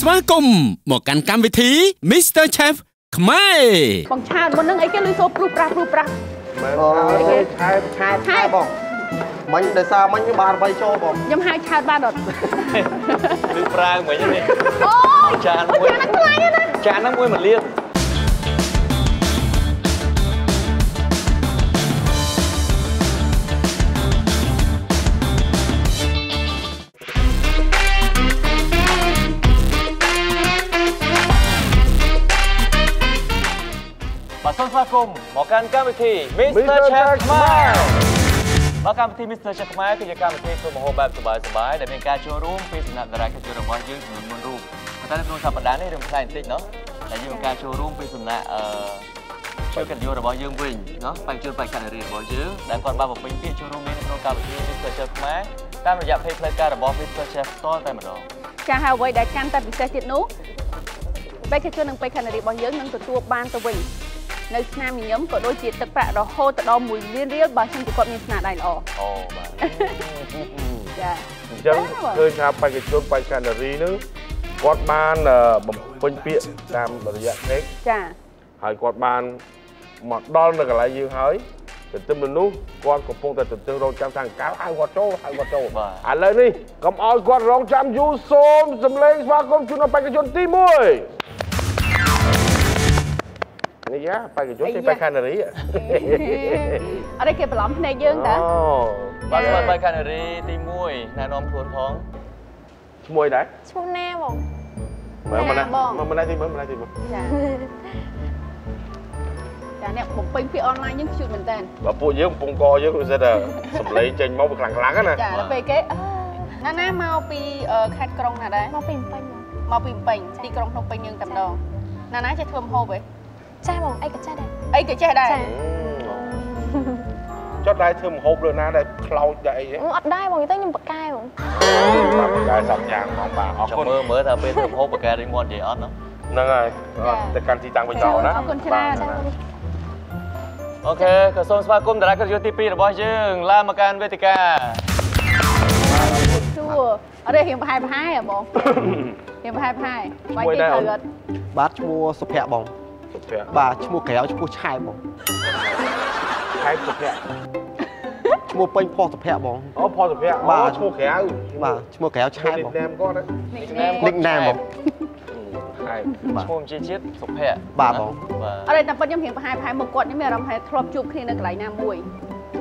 ស្វាគមន៍មកកាន់កម្មវិធី Mr Chef ខ្មែរបងឆាតមុនហ្នឹងអីគេលុយសូព្រុសប្រាស់ព្រុសប្រាស់មែនហើយឆែឆែឆែបងមិញដោយសារមិញបានអ្វីចូលបងខ្ញុំហៅឆាតបានអត់ឬប្រាងមិញនេះអូចានមួយចានខ្លាញ់ណាស់ចានហ្នឹងមួយមួយលាន បាទសូមស្វាគមន៍មកកាន់កម្មវិធី Mr Chef ខ្មែរមកកម្មវិធី Mr Chef ខ្មែរគឺជាកម្មវិធីធ្វើម្ហូបបែបសប្បាយៗដែលមានការចូលរួមពីសំណាក់តារាកិត្តិយសរបស់យើងចំនួន4រូបតែនៅក្នុងសប្តាហ៍នេះរឿងផ្សេងបន្តិចណោះតែយើងមានការចូលរួមពីសំណាក់អឺជួយកិត្តិយសរបស់យើងវិញណោះបញ្ជួយបេក្ខនារីរបស់យើងដែលគាត់បានបំពេញពាក្យចូលរួមមានក្នុងកម្មវិធី Mr Chef ខ្មែរតាមរយៈភេទផ្លូវការរបស់ Mr Chef ផ្ទាល់តែម្ដងចាហើយអ្វីដែលកាន់តែពិសេសទៀតនោះបេក្ខជននិងបេក្ខនារីរបស់យើងនឹងទទួលបានទៅវិញ នៅឆ្នាំញញឹមក៏ដូចជាទឹកប្រាក់រហូតទៅដល់1លានរៀលបើសិនជាគាត់មានស្នាដៃល្អអូបាទចាអញ្ចឹងឃើញថាបេក្ខជនបេក្ខនារីនឹងគាត់បានអឺបំពេញពាក្យតាមរយៈ text ចាហើយគាត់បានមកដល់នៅកន្លែងយើងហើយទន្ទឹមនឹងនោះគាត់កំពុងតែទន្ទឹងរង់ចាំថាអង្កាលហៅគាត់ចូលហៅគាត់ចូលបាទឥឡូវនេះកុំឲ្យគាត់រង់ចាំយូរសូមសម្លេងស្វាគមន៍ជូនដល់បេក្ខជនទី1 នេះយ៉ាបេក្ខជនទីបេក្ខនារីអត់ទេគេបន្លំភ្នែកយើងតាអូបាទសម្រាប់បេក្ខនារីទី1ណែនាំខ្លួនផងឈ្មោះអីដែរឈ្មោះណាបងមើលមកណាបងមើលមកណាទីមើលមកណាទីមើលចាចាអ្នកបំពេញពាក្យអនឡាញយើងជឿមែនតើបើពួកយើងកំពុងកយើងគឺសិតតែសំឡេងចេញមកវាខ្លាំងខ្លាំងណាចាដល់ពេលគេអឺណាណាមកពីអឺខេត្តក្រុងណាដែរមកពីម្ពិញបងមកពីភ្នំពេញទីក្រុងភ្នំពេញយើងតែម្ដងណាណាចេះធ្វើម្ហូបឯង ចាស់បងអីក៏ចាស់ដែរអីក៏ចេះដែរចាចុះដែរធ្វើម្ហូបលើណាដែរខ្លោចដែរអីទេអឺអត់ដែរបងនិយាយទៅខ្ញុំបកកែបងបាទបកាយសំយ៉ាងហ្មងបាទអរចាំគុណមើលមើលថាពេលធ្វើម្ហូបបកកែដូចមាត់និយាយអត់ណោះហ្នឹងហើយអត់ទៅកាន់ទីតាំងវិញតណាអរគុណច្រើនអូខេក៏សូមស្វាគមន៍តារាកិត្តិយសទី2របស់យើងឡើងមកកាន់វេទិកាសួរអត់ទេរៀងប្រហែលប្រហែលហ៎បងរៀងប្រហែលប្រហែលបាច់ទេត្រូវអត់បាទឈ្មោះសុភ័ក្របង សុភ័ក្របាទឈ្មោះក្រៅឈ្មោះឆែបងខែសុភ័ក្រឈ្មោះពេញផុសសុភ័ក្របងអូផលសុភ័ក្របាអូទឈ្មោះក្រៅបាទឈ្មោះក្រៅឆែនេះបងនាមគាត់ nickname បងខែបាទឈ្មោះជាជាតិសុភ័ក្របាទបងបាទអត់ទេតែប៉ុតខ្ញុំរៀងប្រហែលប្រហែលមកគាត់ខ្ញុំមានអារម្មណ៍ថាធ្លាប់ជួបគ្នានៅកន្លែងណាមួយ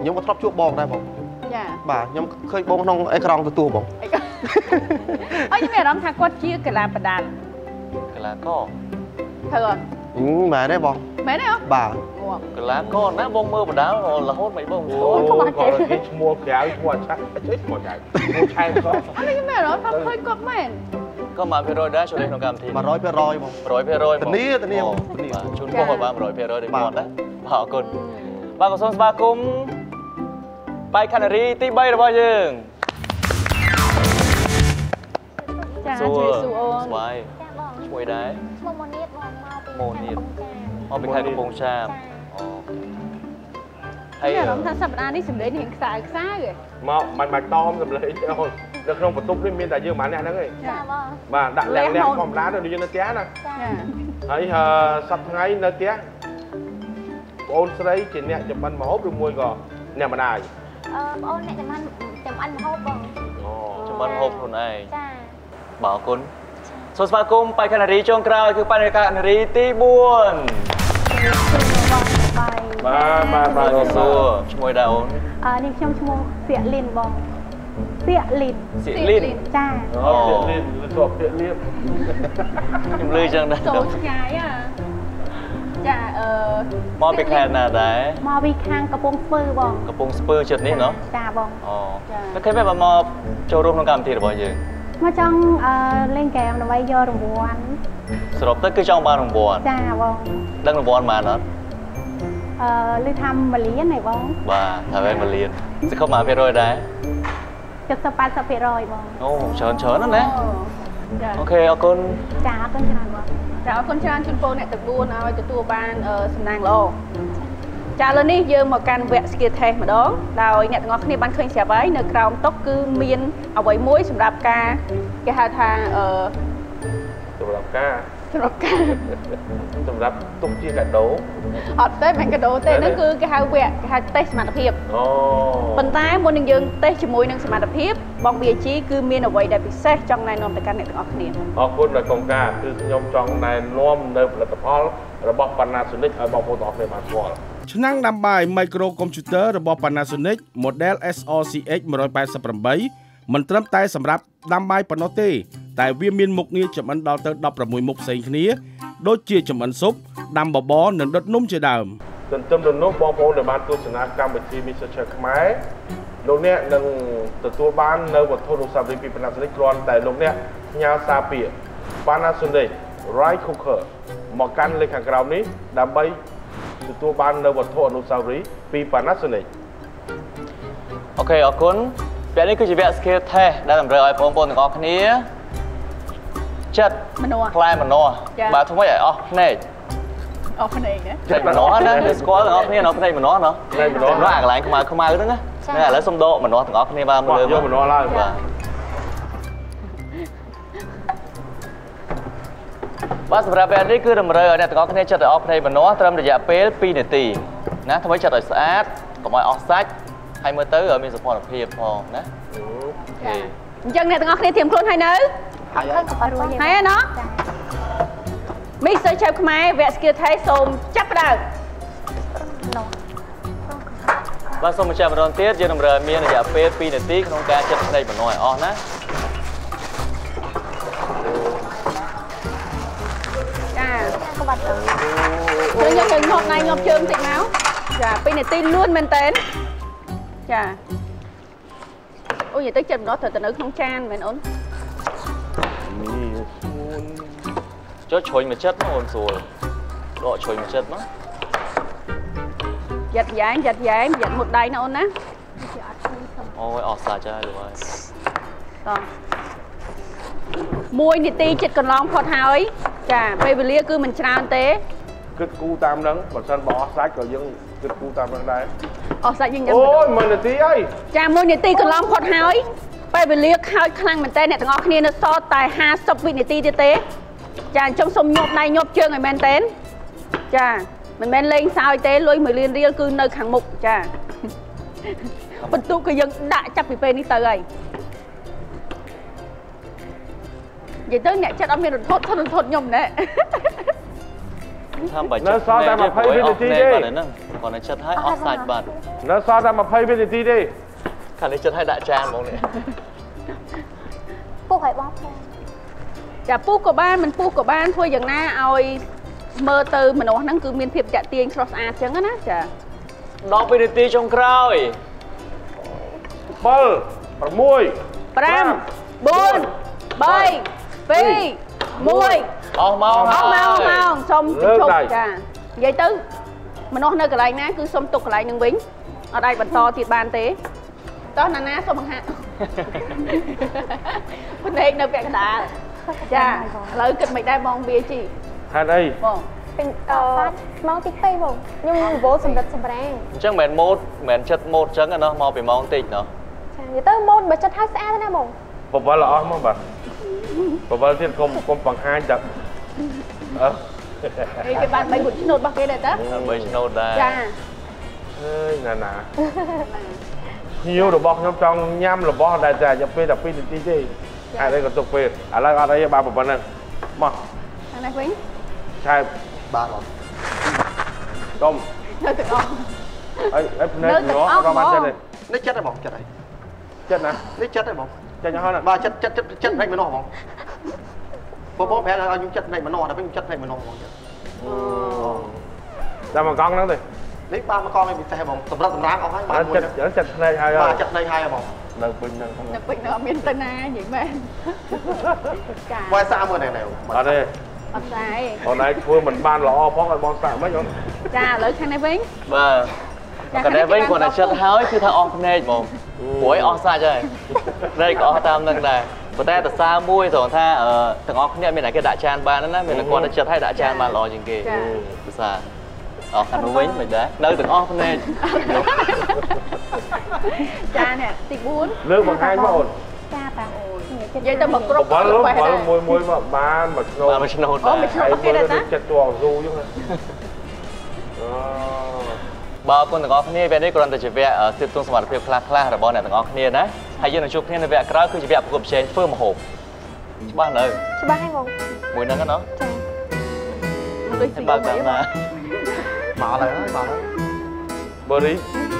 ខ្ញុំក៏ធ្លាប់ជួបបងដែរបងចាបាទខ្ញុំឃើញបងក្នុងអេក្រង់ទទួលបងអីក៏អើខ្ញុំមានអារម្មណ៍ថាគាត់ជាកីឡាបដាល់កីឡាករត្រូវអត់ហឹ មមែនទេបងមែនទេអត់បាទងាប់កីឡាករណាបងមើលបដាលរហូតមិនបងស្គាអូល់គាត់គេឈ្មោះក្រៅឈ្មោះឆែអីឈ្មោះក្រៅឈ្មោះឆែក៏អត់ខ្ញុំមានអារម្មណ៍ថាឃើញគាត់មែនក៏មកភាគរយដែរចូលលេងក្នុងកម្មវិធី100%បង100%បងធានាធានាអូធានាបាទជូនបងឲ្យបាន100%ដូចបាទគាត់ណាបាទអរគុណបាទក៏សូមស្វាគមន៍បេក្ខនារីទី3របស់យើងចាជួយសួរអូនស្វាយចាបងឈ្មោះអីដែរឈ្មោះម៉ូនីតបង មកពីម៉ូនីតកំពង់ចាមមកពីខេត្តកំពង់ចាមអូហើមានអារម្មណ៍ថាសប្តាហ៍នេះសម្លេងរៀងខ្សើខ្សើឯងមកមិនបាច់តមសម្លេងទេអូននៅក្នុងបន្ទប់នេះមានតែយើងម្នាក់អ្នកហ្នឹងឯងចាបងបាទដាក់លាងលាងធម្មតាទៅដូចយើងនៅផ្ទះណាចាចាហើយអឺសប្តាហ៍ថ្ងៃនៅផ្ទះបងអូនស្រីជាអ្នកចម្បិនម្ហូបឬមួយក៏អ្នកម្ដាយអឺបងអូនអ្នកចាំបានចាំអិនម្ហូបបងអូចម្បានហូបខ្លួនឯងចាបាទអរគុណ សូមស្វាគមន៍បេក្ខនារីចុងក្រោយគឺបេក្ខនារីទី4បាទបាទបាទបងសួរឈ្មោះដែរអូនអឺនាងខ្ញុំឈ្មោះសៀកលីនបងសៀកលីនសៀកលីនចាអូសៀកលីនលឺតបសៀកលៀបខ្ញុំលឺចឹងដែរចូលឆ្ងាយហ៎ចាអឺមកពីខេត្តណាដែរមកពីខាងកំពង់ស្ពឺបងកំពង់ស្ពឺចិត្តនេះណោះចាបងអូតែឃើញបែបមកចូលរួមក្នុងកម្មវិធីរបស់យើង មកចង់អឺលេងហ្គេមដើម្បីយករង្វាន់សរុបទៅគឺចង់បានរង្វាន់ចាបងដឹងរង្វាន់បានអត់អឺឮថាមួយលានហ៎បងបាទថាវិញមួយលានសង្ឃឹមមកភាគរយដែរ70 80%បងអូច្រើនច្រើនណាស់ណាចាអូខេអរគុណចាអរគុណច្រើនបងចាអរគុណច្រើនជូនពរអ្នកទាំង4ឲ្យទទួលបានអឺសំណាងល្អ ចាឥឡូវនេះយើងមកកាន់វគ្គ skill test ម្ដងដោយអ្នកទាំងអស់គ្នាបានឃើញស្រាប់ហើយនៅក្រោមតុគឺមានអ្វីមួយសម្រាប់ការគេហៅថាអឺសម្រាប់ការសម្រាប់ការសម្រាប់ទុកជាកាដូអត់ទេមិនកាដូទេហ្នឹងគឺគេហៅវគ្គគេហៅតេស្តសមត្ថភាពអូប៉ុន្តែមុននឹងយើងតេស្តជាមួយនឹងសមត្ថភាពបង VG គឺមានអ្វីដែលពិសេសចង់ណែនាំទៅកាន់អ្នកទាំងអស់គ្នាអរគុណដល់កងការគឺខ្ញុំចង់ណែនាំនៅផលិតផលរបស់ Panasonic ឲ្យបងប្អូនទាំងអស់គ្នាបានស្គាល់ ឆ្នាំងដាំបាយ Microcomputer របស់ Panasonic model SRCX 188មិនត្រឹមតែសម្រាប់ដាំបាយប៉ុណ្ណោះទេ តែវាមានមុខងារចម្អិនដល់ទៅ16មុខផ្សេងគ្នា ដូចជាចម្អិនស៊ុបដាំបបរនិងដុតនំជាដើមទន្ទឹមនឹងនោះបងប្អូនដែលបានទស្សនាកម្មវិធី Mr. Chef ខ្មែរលោកអ្នកនឹងទទួលបាននៅវត្ថុអនុស្សាវរីយ៍ពី Panasonic គ្រាន់តែលោកអ្នកផ្ញើសារពាក្យ Panasonic Rice Cooker មកកាន់លេខខាងក្រោមនេះដើម្បី ទទួលបាននៅវត្ថុអនុស្សាវរីយ៍ពី Panasonic អូខេអរគុណពេលនេះគឺជាវគ្គ skill test ដែលតម្រូវឲ្យបងប្អូនទាំងអស់គ្នាចិត្តម្នាស់ផ្លែម្នាស់ចា៎បាទធ្វើម៉េចឲ្យអស់ភ្នែកអស់ភ្នែកណាភ្នែកម្នាស់ណាគេស្គាល់ទាំងអស់គ្នានៅភ្នែកម្នាស់ណាភ្នែកម្នាស់ម្នាស់អាកន្លែងខ្មៅខ្មៅហ្នឹងណាហ្នឹងឥឡូវសុំដកម្នាស់ទាំងអស់គ្នាបានបាមើទលយកម្នាស់ឡើងបាទ បាទសម្រាប់ពេលនេះគឺតម្រូវឲ្យអ្នកទាំងអស់គ្នាចិត្តឲ្យអស់ភ្នែកម្នាស់ត្រឹមរយៈពេល2នាទីណាធ្វើម៉េចចិត្តឲ្យស្អាតកុំឲ្យអស់សាច់ហើយមើលទៅឲ្យមានសោភ័ណភាពផងណាអូខេអញ្ចឹងអ្នកទាំងអស់គ្នាត្រៀមខ្លួនហើយនៅអត់ខឹងក៏រួចហើយណោះ Mr. Chef ខ្មែរវគ្គ skill test សូមចាប់ផ្ដើមបាទសូមបញ្ជាក់ម្ដងទៀតយើងតម្រូវឲ្យមានរយៈពេល2នាទីក្នុងការចិត្តភ្នែកម្នាស់ឲ្យអស់ណា យើងយកយើងងាប់ដៃងាប់ជើងតិចមកចា2នាទីលឿនមែនតើចាអូយនិយាយទៅចិត្តម្ដងត្រូវទៅនៅក្នុងចានមែនអូនចុះជ្រុញមួយចិត្តមកអូនស្រួលដកជ្រុញមួយចិត្តមកយ៉ាត់យ៉ែងយ៉ាត់យ៉ែងយ៉ាត់មុតដៃណាអូនណាអូយអស់សាច់ហើយលោកហើយតោះ1នាទីចិត្តកន្លងផុតហើយចាពេលវេលាគឺមិនច្រើនទេ គិតគូតាមហ្នឹងបើសិនបើអស់សាច់ក៏យើងគិតគូតាមហ្នឹងដែរអស់សាច់យើងញ៉ាំអូទៅយមួយនាទីហើយចា1នាទីកន្លងផុតហើយពេលវេលាខើចខ្លាំងមែនតើអ្នកទាំងអស់គ្នានៅសល់តែ50វិនាទីទៀតទេចាអញ្ចឹងសូមញាប់ដៃញាប់ជើងឲ្យមែនតើចាមិនមែនលេងសើចទេលុយ1លានរៀលគឺនៅខាងមុខចាបន្ទុកគឺយើងដាក់ចាប់ពីពេលនេះទៅហើយនិយាយទៅអ្នកចិត្តអត់មានរន្ធត់ធន់រន្ធត់ខ្ញុំណែ ថាបើនៅសល់តែ20វិនាទីទេបាទហ្នឹងគាត់នៅចិត្តឲ្យអស់សាច់បាទនៅសល់តែ20វិនាទីទេខាងនេះចិត្តឲ្យដាក់ចានហ្មងនេះពុកឲ្យបងផងចាពុះក៏បានមិនពុះក៏បានធ្វើយ៉ាងណាឲ្យមើលទៅមនុស្សហ្នឹងគឺមានភាពតាក់ទាញស្រស់ស្អាតចឹងណាចា12វិនាទីចុងក្រោយ7 6 5 4 3 2 1 អស់មកអស់មកអស់មកសុំលើកជប់ដៃចានិយាយទៅមនុស្សនៅកន្លែងណាគឺសុំទុកកន្លែងនឹងវិញអត់អាចបន្តទៀតបានទេតោះណាណាសុំបង្ហាក់ភ្នែកនៅពាក់កណ្ដាលចាឥឡូវគិតមិនដែរបងវាជីហេតុអីបងពេញអឺមកតិចពេកបងខ្ញុំវល់សម្រិតសម្រាំងអញ្ចឹងមិនមែនម៉ូតមិនមែនចិត្តម៉ូតអញ្ចឹងណាមកពីម៉ោងតិចណោះចានិយាយទៅម៉ូតបើចិត្តឲ្យស្អាតណាបងបបលអស់មកបាទបបលទៀតកុំកុំបង្ហាញតែអឺ អីគេបាន3គុណឆ្នោតរបស់គេដែរតាដើម្បីឆ្នោតដែរចាអើយណាណាភ្ញៀវរបស់ខ្ញុំចង់ញ៉ាំរបស់ដែលតែរយៈពេលតែ2នាទីទេហេតុអីក៏ទុកពេលឥឡូវអត់អីទេបាទប៉ុណ្ណឹងមកខាងនេះវិញឆែបបាទបងដុំនៅទាំងអស់អីអីភ្នែកនៅទាំងញោអស់ក៏បានហ្មងចិត្តទេនេះចិត្តហ៎បងចិត្តហ៎ចិត្តណានេះចិត្តហ៎បងចាញ់ឲ្យណាបាទចិត្តចិត្តចិត្តចិត្តផ្នែកម្នាស់បង បងបងប្រែឲ្យខ្ញុំចិត្តផ្នែកម្នាស់តែខ្ញុំចិត្តផ្នែកម្នាស់បងតែមកកង់ហ្នឹងទេនេះបាទមកកងឯពិសេសបងសម្រាប់សម្រាងអស់ហើយបាទបានមួយចិត្តចិត្តចិត្តភ្នែកហើយហើបាទយចិត្តផ្នែកហើយបងនៅពេញហ្នឹងហ្នឹងនៅពេញនៅអត់មានទៅណានិយាយមែនចាវាយសាមើលណែណែអត់ទេអត់ដែរបងឯងធ្វើមិនបានល្អផងឲ្យបងសាក់មិនអូនចាឥឡូវខាងនេះវិញបាទចាកណ្ដេវិញគាត់តែចិត្តហើយគឺថាអស់ភ្នែកហ្មងព្រួយអស់សាច់ហើយភ្នែកក៏អស់តាមនឹងដែរ ប៉ុន្តែតសារមួយត្រង់ថាអឺទាំងអស់គ្នាមានតែគេដាក់ចានបានណាមានតែគាត់តែចិត្តឲ្យដាក់ចានបានល្អជាងគេភាសាអស់ខាងនោះវិញមិនដែរនៅទាំងអស់ភ្នែកចានេះទី4លើកបង្ហាញមកអូនចាតាអូយចិត្តនិយាយទៅមកគ្រប់បាល់គ្រប់បែបបាដែរល់មួយមួយមកបានមួយឆ្នោតបានមួយឆ្នោតអូដែរមួយឆ្នោតហើយមើលទៅចិត្តតួស៊ូចឹងណាអូ បាទអរគុណទាំងអស់គ្នាវគ្គនេះគ្រាន់តែជាវគ្គអឺស្ទាបទូងសមត្ថភាពខ្លះៗរបស់អ្នកទាំងអស់គ្នាណាហើយយើងនឹងជួបគ្នានៅវគ្គក្រោយគឺជាវគ្គប្រកួតប្រជែងធ្វើម្ហូបច្បាស់នៅច្បាស់ហើយបងមួយហ្នឹងណាចាដូចហើយបើកតាមណាមកហើយហើយមកហើយបរី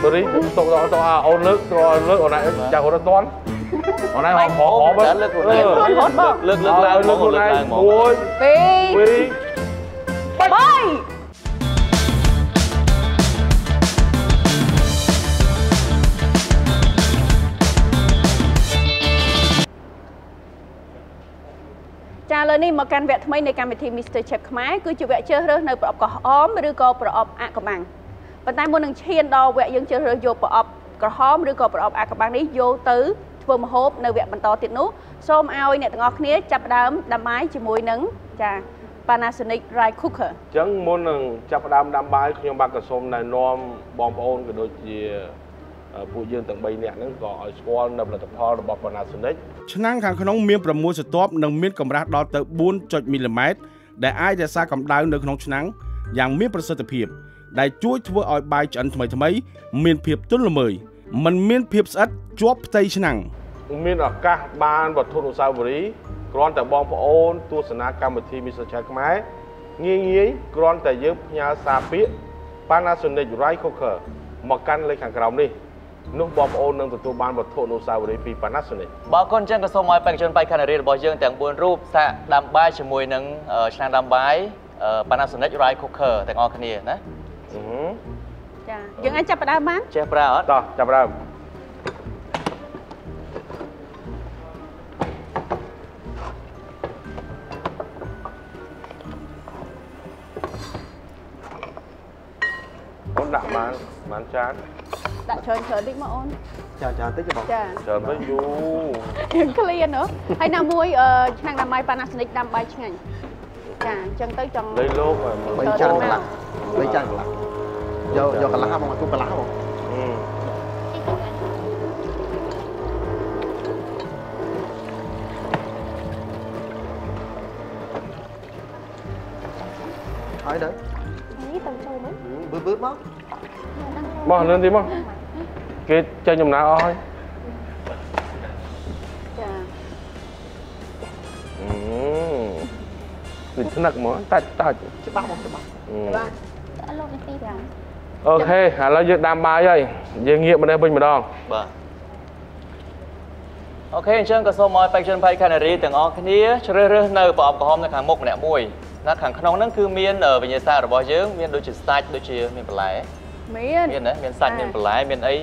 បរីតុកតុកតុកអាអូនលើកទៅលើកអូនឯងចាស់រត់តន់អូនឯងហងហងហងតែលើកខ្លួនឯងលើកលើកឡើងលើកហ្មងខ្លួនលើកឯងឡើងហ្មងមួយពីរពីរបីចា នេះមកកាន់វគ្គថ្មីនៃកម្មវិធី Mr Chef ខ្មែរគឺជាវគ្គជ្រើសរើសនៅប្រអប់កោះអមឬក៏ប្រអប់អាក់កបាំងប៉ុន្តែមុននឹងឈានដល់វគ្គយើងជ្រើសរើសយកប្រអប់ក្រហមឬក៏ប្រអប់អាក់កបាំងនេះយកទៅធ្វើម្ហូបនៅវគ្គបន្តទៀតនោះសូមឲ្យអ្នកទាំងអស់គ្នាចាប់ផ្ដើមដាំបាយជាមួយនឹងចា Panasonic Rice Cooker អញ្ចឹងមុននឹងចាប់ផ្ដើមដាំបាយខ្ញុំបាទក៏សូមណែនាំបងប្អូនក៏ដូចជាអឺ ពួកយើងទាំង3នាក់ហ្នឹងក៏ឲ្យស្គាល់នៅផលិតផលរបស់ Panasonic ឆ្នាំងខាងក្នុងមាន6ស្រទាប់និងមានកម្រាស់ដល់ទៅ4.0មីលីម៉ែត្រដែលអាចរក្សាកម្ដៅនៅក្នុងឆ្នាំងយ៉ាងមានប្រសិទ្ធភាព ដែលជួយធ្វើឲ្យបាយឆ្អិនថ្មីៗមានភាពទន់ល្មើយមិនមានភាពស្អិតជាប់ផ្ទៃឆ្នាំងមានឱកាសបានវត្ថុអនុស្សាវរីយ៍គ្រាន់តែបងប្អូនទស្សនាកម្មវិធី Mr. Chat ខ្មែរងាយងាយគ្រាន់តែយើងផ្ញើសារពាក្យ Panasonic Rice Cooker មកកាន់លេខខាងក្រោមនេះ នោះបងប្អូននឹងទទួលបានវត្ថុអនុស្សាវរីយ៍ពី Panasonic បើអរគុណអញ្ចឹងក៏សូមឲ្យបេក្ខជនបេក្ខនារីរបស់យើងទាំង4រូបសាកដាំបាយជាមួយនឹងអឺឆ្នាំងដាំបាយអឺ Panasonic Rice Cooker ទាំងអស់គ្នាណាអឺចាយើងអាចចាប់ផ្ដើមបានចេះប្រើអត់តោះចាប់ផ្ដើមអូនដាក់បានបានចាន ដាក់ច្រើនច្រើនតិចមកអូនចាចាតិចទេបងចាច្រើនទៅយូរយើងឃ្លានហ៎ហើយណាមួយអឺឆ្នាំងដាំបាយ Panasonic ដាំបាយឆ្ងាញ់ចាអញ្ចឹងទៅចង់លេខលោកហើយមើលបីចានកន្លះបីចានកន្លះយកយកកន្លះបងឲ្យគូកន្លះបងអឺហើយទៅនេះទៅចូលមើលបឺបឺមកមកលឿនទីមក គេចេញដំណើរអស់ហើយចាអឺវាថ្នឹកហ្មងតាច់តាច់ច្បាស់បងច្បាស់អឺបាទអត់លោកនាទីចាអូខេឥឡូវយើងដាំបាយហើយយើងងាកម្នេះវិញម្ដងបាទអូខេអញ្ចឹងក៏សូមឲ្យបេក្ខជនបេក្ខនារីទាំងអស់គ្នាជ្រើសរើសនៅប្រអប់ក្រហមនៅខាងមុខម្នាក់មួយណាខាងក្នុងហ្នឹងគឺមានអឺវិញ្ញាសារបស់យើងមានដូចជាសាច់ដូចជាមានបន្លែមានមានណាមានសាច់មានបន្លែមានអី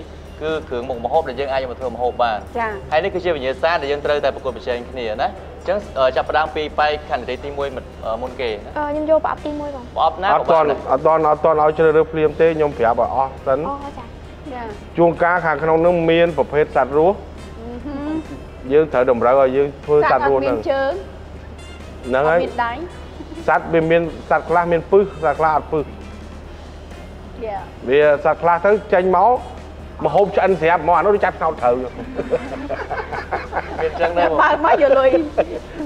គឺគ្រឿងមុខម្ហូបដែលយើងអាចយកមកធ្វើម្ហូបបានចាហើយនេះគឺជាវិញ្ញាសាដែលយើងត្រូវតែប្រកួតប្រជែងគ្នាណាអញ្ចឹងអឺចាប់ផ្ដើមពីបែកខណ្ឌទី1មុនអឺមុនគេណាអឺខ្ញុំយកប្រអប់ទី1បងប្រអប់ណាអត់តន់អត់តន់អត់តន់ឲ្យជ្រើសរើសភ្លាមទេខ្ញុំប្រាប់ឲ្យអស់សិនអូចាចាជួនកាលខាងក្នុងនឹងមានប្រភេទសត្វរស់អឺហឹមយើងត្រូវតម្រូវឲ្យយើងធ្វើសត្វរស់មាហ្នឹងនជើងហ្នឹងអហើត់យមានដៃសត្វវាមានសត្វខ្លះមានពឹសសត្វខ្លះអត់ពឹសយ៉ាវាសត្វខ្លះទៅចេញមក មកហូបឆ្អិនស្រាប់មកអានោះចាប់ខ្នោតត្រូវមានអញ្ចឹងដែរបងបើកមកយកលុយ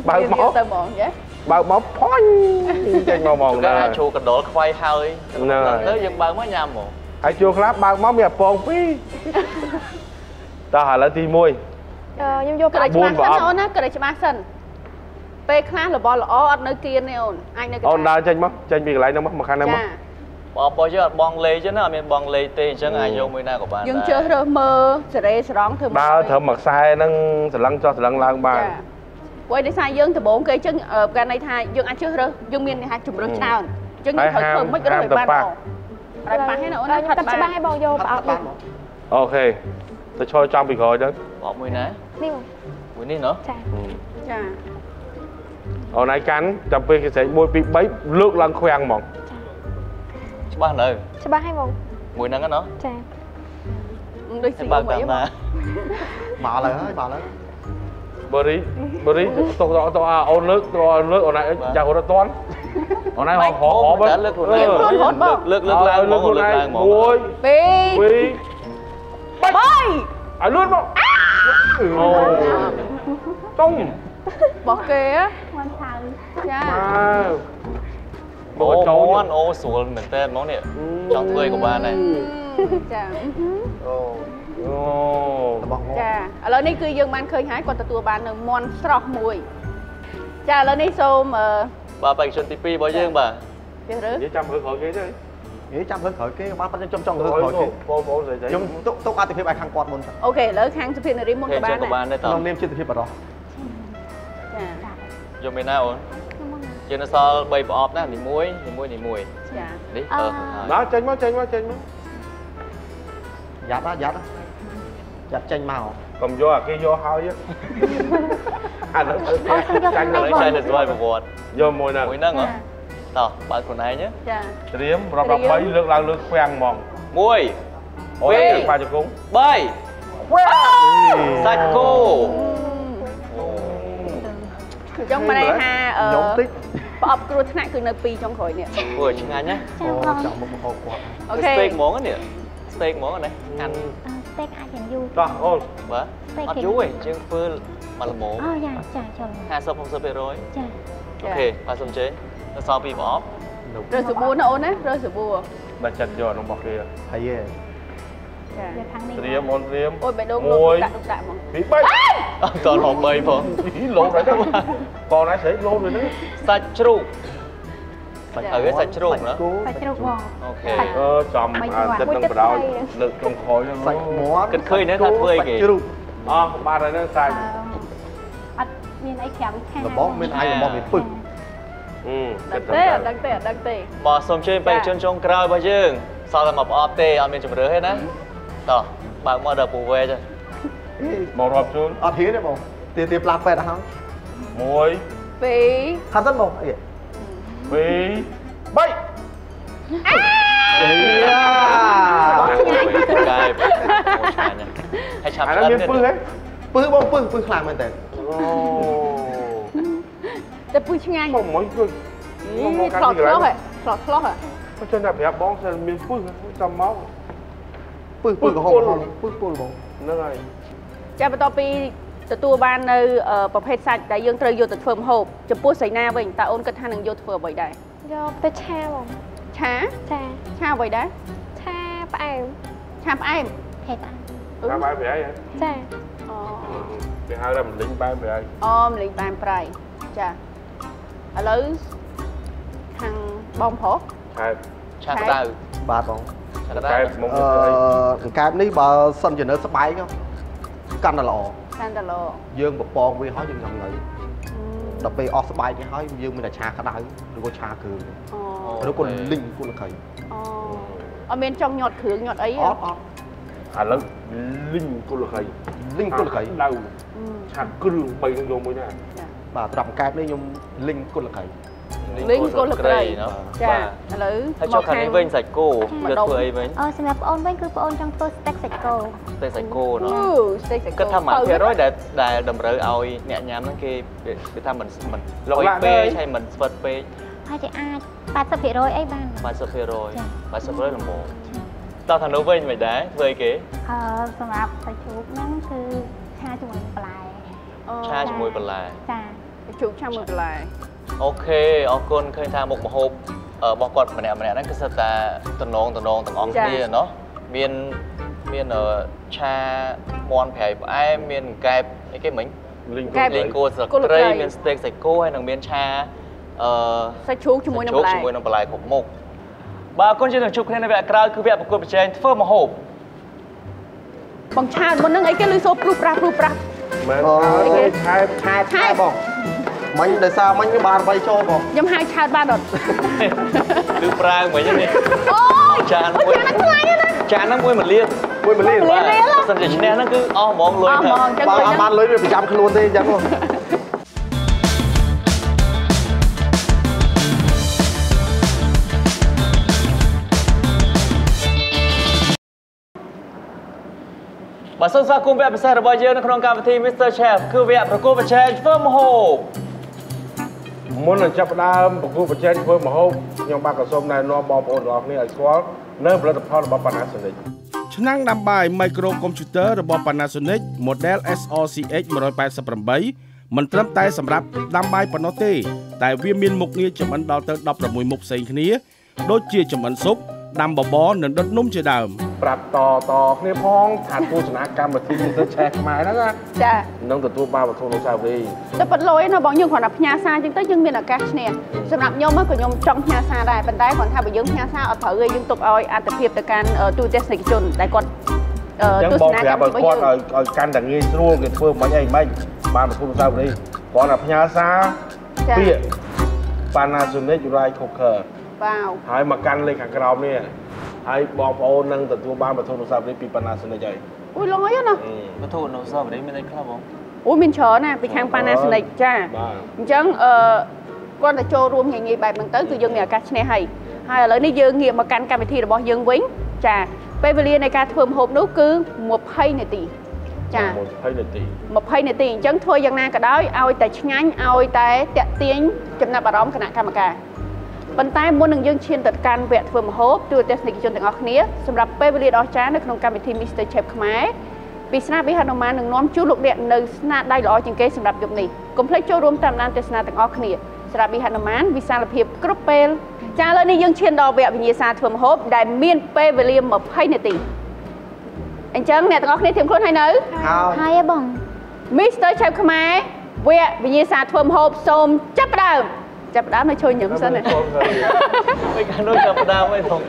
បើកមកវាទៅហ្មងចាបើកមកផាញ់ចេញមកហ្មងគេដែរអាចឈូកណ្ដុលខ្វាយហើយហ្នឹងហើយទៅយើងបើកមកញ៉ាំហ្មងហើយជួនខ្លះបើកមកមានអាពងពីរតោះឥឡូវទី1អឺខ្ញុំយកក្ប្ររិអចប់ច្បាស់បួសិននប្រអប់អូនណាក្រិចច្បាស់សិនពេលខ្លះរបស់ល្អអត់នៅគៀនទេអូនអាចនៅកណ្អូនដើដារលចេញមកចេញពីកន្លែងហ្នឹងមកមកខាងហ្នឹងមកចា បងប្អូនយើងអត់បងលេទេណាអត់មានបងលេទេអញ្ចឹងអាចយកមួយណាក៏បានយើងដែរជើសរើសមើលសេរីស្រង់ធ្វើមកដើរត្រឹមមួយខ្សែហ្នឹងសន្លឹងចុះសន្លឹងឡើងបានចាព្រោះដោយសារយើងដំបងគេអញ្ចឹងអឺប្រកាសន័យថាយើងអាចជើសរើសយើងមានគេថាជំរើសច្រើនអញ្ចឹងយើងត្រូវធ្វើមិនរើសឲ្យបានល្អហើយប៉ះហ្នឹងអូនណាខ្ញុំផាត់កាត់ច្បាស់បាឲ្យបងយកប្រអប់បានេះនមកអូខេទៅឈរចំពីក្រោយទៅបបមួយណានេះបងមួយនេះណោះចាចាអូនឯងកាន់ចាំពេលគេស្រែក1 2 3លើកឡើងខ្វាំងហ្មង ច្បាស់នៅច្បាស់ឲ្យបងមួយហ្នឹងណោះចាដូចហើស៊ីយបើអូកមួយតាមហ្មណាងមកហើយហើយមកហើយបរីបរីទុកទៅអាអូនលើកទៅលើកអូនឯងចាស់រត់តន់ អូនឯងហងហងហងតែលើកខ្លួនឯងលើកលើកឡើងហ្មលើកងខ្លួនលើកឯងឡើងហ្មងមួយពីរពីរបីឲ្យលឿនមកអូតុងរបស់គេហ៎មាន់ឆៅចាមកអូចូលមន់អូស្រួលមែនតើហ្មងនេះចង់ធ្វើអីក៏បានដែរចាអូអូរបស់ងចាឥឡូវនេះគឺយើងបានឃើញហើយគាត់ទទួលបាននៅមន់ស្រស់មួយចាឥឡូវនេះសូមអឺបាទបេក្ខជនទី2របស់យើងបាទជិះរើនិយាយចាំរឿងក្រោយគេទេហេចាំរឿងក្រោយគេបានប៉ុន្តែខ្ញុំចង់រឿងរឿងក្រោក្រោយយគេគេបងប្អូនស្រីស្រីខ្ញុំទុកទុកអត្ថិភាពឲ្យខាងគាត់មុនទៅអូខេឥឡូវខាងសុភាពនារីមុនគេក៏បានចឹងក៏បានដែរដែរតោះក្នុងនាមជាទិភាពបរោះចាយកមានណាអូនខ្ញុំមក យើងនៅសល់3ប្រអប់ណានីមួយនីមួយនីមួយចានេះអឺអឺមកចេញមកចេញមកចេញមកយ៉ាប់ណាយ៉ាប់ណាយ៉ាប់ចេញមកកុំយកអាគេយកហើយអានោះទៅចាញ់ឥឡូវទៅចែកទៅស្វ័យប្រវត្តិយកមួយហ្នឹងមួយហ្នឹងហ៎តោះបើកខ្លួនឯងណាចាត្រៀមរាប់រាប់3លើកឡើងលើកខ្វាំងហ្មង1អូយពីរបាជង្គង់3សាច់គោចង់មកថាអឺខ្ញុំតិច ប្រអប់គ្រោះថ្នាក់គឺនៅពីចុងក្រោយនេះអូយឆ្ងាញ់ណាអូចាំបងចង់មកមកហូបគាត់អូខេស្តេកហ្មងណានេះស្តេកហ្មងណាហាន់ស្តេកអាចយ៉ាងយូរតោះអូនបាទស្តេកអត់យូរទេជាងធ្វើមកល្មមអូយ៉ាចាចូល50 60%អូចាខេបាទសូមជេនៅសល់ពីរប្រអប់រើសសាប៊ូណាអូនណារើសសាប៊ូដាក់ចិត្តយកក្នុងរបស់គេហើយឯង ចាយកខាងនេះត្រៀមអូនត្រៀមអូយបេះដូងមួលោកយដាក់ទុកដាក់ហ្មងពីរបីអត់តរហម3ផងហីលោតហើយទៅបងណាស្រីលោតទៅហ្នឹងសាច់ជ្រូកសាច់ឲ្យសាច់ជ្រូកណាគោសាច់ជ្រូកបងអូខេអឺចំអាចិត្តនឹងបដ ாய் លើកចុងក្រោយហ្នឹងសាច់មាន់គិតឃើញណាថាធ្វើអីគេជ្រូកអស់បាទហើយហ្នឹងសាច់អត់មានអីក្រៅពីខាងរបស់មានឯងរបស់មានពឹសអឺគិដឹងតទេទៅអត់ដឹងទេអត់ដឹងទេបាទសូមជើញបេក្ខជនចុងក្រោយរបស់យើងសល់តែមួយប្រអប់ទេអត់មានជំរឿទេណា តោះបើកមកដល់ពូវេទៅមករាប់ជូនអត់ហ៊ានទេបងទាទាផ្លាស់ពេទ្យហើយ1ពីរខាត់សិនបងអី2 3យ៉ាកែបអូឆ្ងាញ់ណាស់ហើយឆាប់អាឆ្អិនេះនមានទៀតពឹសហ៎ពឹសបងពឹសពឹសខ្លាំងមែនតើអូតែពុយឆ្ងាញ់មកមិនជួយនេះឆ្លោះឆ្លោះហ៎ឆ្លោះឆ្លោះហ៎មកចឹងតែប្រាប់បងថាមានពឹសចាំមក ពឹសពឹសក៏ហូបពឹសពុលបងហ្នឹងហើយចាបន្ទាប់ពីទទួលបាននៅអឺប្រភេទសាច់ដែលយើងត្រូវយកទៅធ្វើម្ហូបចំពោះសៃណាវិញតើអូនគិតថានឹងយកធ្វើអ្វីដែរយកទៅឆាបងឆាចាឆាអ្វីដែរឆាផ្អែមឆាផ្អែមហេតុអ่ะតាមបែបប្រៃហ៎ចាអូគេហៅថាមលិញបែបប្រៃអូមលេងបានប្រៃចាឥឡូវខាងបងប្រុសខែបឆាក្តៅបាទបងឆា ក្តៅខែបមកអឺកង្កែបនេះបើសិនជានៅស្បែកកាន់តែល្អកាន់តែល្អយើងបពងវាហើយយើងញ៉ាំនៅដល់ពេលអស់ស្បែកនេះហើយយើងមានតែឆាក្តៅឬក៏ឆាគ្រឿងអូឬក៏លីងគុណខៃអូអត់មានចង់ញាត់គ្រឿងញាត់អីអត់អត់ឥឡូវលីងគុលខៃលីងគុណខៃដៅឆាគ្រឿងបីនឹងយកមួយណាបាទត្រង់កង្កែបនេះខ្ញុំលីងគុណខៃ លីងគល់ក្រៃណោះចាបាទឥឡូវហើយចុះខាងនេះវិញសាច់គោយកធ្វើអីវិញអឺសម្រាប់បងអូនវិញគឺបងអូនចង់ធ្វើស្តេកសាច់គោតែសាច់គោណោះអូស្តេកសាច់គិតថាមួយភាគរយដែលដែលតម្រូវឲ្យអ្នកញ៉ាំហ្នឹងគេគេថាមិនមិនលោកលុយឡាក់ពេកទេហើយមិនស្វិតពេកហើយជាអាច80%អីបាន80% 80%ល្មមតោះខាងនោះវិញមិនដែរធ្វើអីគេអឺសម្រាប់សាច់ជ្រូកហ្នឹងគឺឆាជាមួយនឹងបន្លែឆាជាមួយបន្លែចាជូកឆាមួយបន្លែ អូខេអរគុណឃើញថាមុខម្ហូបអឺរបស់គាត់ម្នាក់ម្នាក់ហ្នឹងគឺសិតតែតំណងតំណងទាំងអស់គ្នាเนาะមានមានអឺឆាមាន់ប្រៃផ្អែមមានកែបអីគេមិញ លីង លេងគោស្លឹកគ្រៃមានស្តេកសាច់គោហើយនឹងមានឆាអឺ សាច់ជ្រូកជាមួយនឹងបន្លែ ជាមួយនឹងបន្លែគ្រប់មុខបាទអរគុណជានឹងជួបគ្នានៅវគ្គក្រោយគឺវគ្គប្រកួតប្រជែងធ្វើម្ហូប បងឆាតមុនហ្នឹងអីគេលុយសូព្រុសប្រាស់ព្រុសប្រាស់ មែន អូ ហើយ យខែបខែបខែបបង មិញដោយសារមិញបានបីចូលបងខ្ញុំហៅឆាតបានអត់គឺប្រាវមិញហ្នឹងនេះអូយចានមួយចានហ្នឹងមួយមួយលានមួយម្លានមួយលានបើសិនជាឈ្នះហ្នឹងគឺអស់ហ្មងលុយអស់ហ្មងចឹងបើអត់បានលុយវាប្រចាំខ្លួនទេអញ្ចឹងបងបាទសូមស្វាគមន៍វគ្គពិសេសរបស់យើងនៅក្នុងកម្មវិធី Mr Chef គឺវគ្គប្រកួតប្រជែងធ្វើម្ហូប មុននឹងចាប់ផ្ដើមប្រគល់ប្រជែងធ្វើម្ហូបខ្ញុំបាទក៏សូមណែនាំបងប្អូនទាំងអស់គ្នាឲ្យស្គាល់នៅផលិតផលរបស់ Panasonic ឆ្នាំងដាំបាយ Micro Computer របស់ Panasonic Model SRCX 188មិនត្រឹមតែសម្រាប់ដាំបាយប៉ុណ្ណោះទេ តែវាមានមុខងារចម្អិនដល់ទៅ16មុខផ្សេងគ្នា ដូចជាចម្អិនស៊ុប ដាំបបរនិងដុតនំជាដើមប្រាប់តតគ្នាផងថាទស្សនាកម្មវិធី Mr. Chef ខ្មែរហ្នឹងណាចានឹងទទួលបានវត្ថុអនុស្សាវរីយ៍តែប៉ាត់លុយណាបងយើងគ្រាន់តែផ្ញើសារអញ្ចឹងទៅយើងមានឱកាសឈ្នះសម្រាប់ខ្ញុំក៏ខ្ញុំចង់ផ្ញើសារដែរប៉ុន្តែគ្រាន់ថាបើយើងផ្ញើសារអត់ត្រូវទេយើងទុកឲ្យអត្ថភាពទៅកាន់អឺទូរទស្សនិកជនដែលគាត់អឺអញ្ចឹងទស្សបងនាប្រាប់កម្មវិធីឲ្យរបស់គាត់យើងឲ្យឲ្យកាន់តែងាយស្រួលគេធ្វើមិនអីមិនបានវត្ថុអនុស្សាវរីយ៍គ្រាន់តែផ្ញើសារចាពាក្យ Panasonic Rice Cooker បាវហើយមកកាន់លេខខាងក្រោមនេះហើយបងប្អូននឹងទទួលបានវត្ថុអនុស្សាវរីយ៍ពី Panasonic ហើយអូយឡងអីណាវត្ថុអនុស្សាវរីយ៍មានអីខ្លះបងអូយមានច្រើនណាស់ពីខាង Panasonic ចាបាទអញ្ចឹងអឺគាត់តែចូលរួមងាយៗបែបហ្នឹងទៅគឺយើងមានឱកាសឈ្នះហើយហើយឥឡូវនេះយើងងាកមកកាន់កម្មវិធីរបស់យើងវិញចាពេលវេលានៃការធ្វើម្ហូបនោះគឺ20នាទីចា20នាទី20នាទីអញ្ចឹងធ្វើយ៉ាងណាក៏ដោយឲ្យតែឆ្ងាញ់ឲ្យតែតាក់ទាញចំណាប់អារម្មណ៍គណៈកម្មការ ប៉ុន្តែមុននឹងយើងឈានទៅកាន់វគ្គធ្វើម្ហូបទូទស្សនិកជនទាំងអស់គ្នាសម្រាប់ពេលវេលាដ៏អស្ចារ្យនៅក្នុងកម្មវិធី Mr Chef ខ្មែរពីស្នាបិហនុមាននឹងនាំជួបលោកអ្នកនៅស្នាដៃល្អជាងគេសម្រាប់យប់នេះកុំភ្លេចចូលរួមតាមដានទស្សនាទាំងអស់គ្នាស្នាបិហនុមានវិសាលភាពគ្រប់ពេលចាឥឡូវនេះយើងឈានដល់វគ្គវិញ្ញាសាធ្វើម្ហូបដែលមានពេលវេលា20នាទីអញ្ចឹងអ្នកទាំងអស់គ្នាធៀមខ្លួនហើយនៅហើយហើយឯបង Mr Chef ខ្មែរវគ្គវិញ្ញាសាធ្វើម្ហូបសូមចាប់ផ្ដើម ចាប់ផ្ដើមនៅជួយញឹមសិនណាមិនខាងនោះចាប់ផ្ដើមអីផង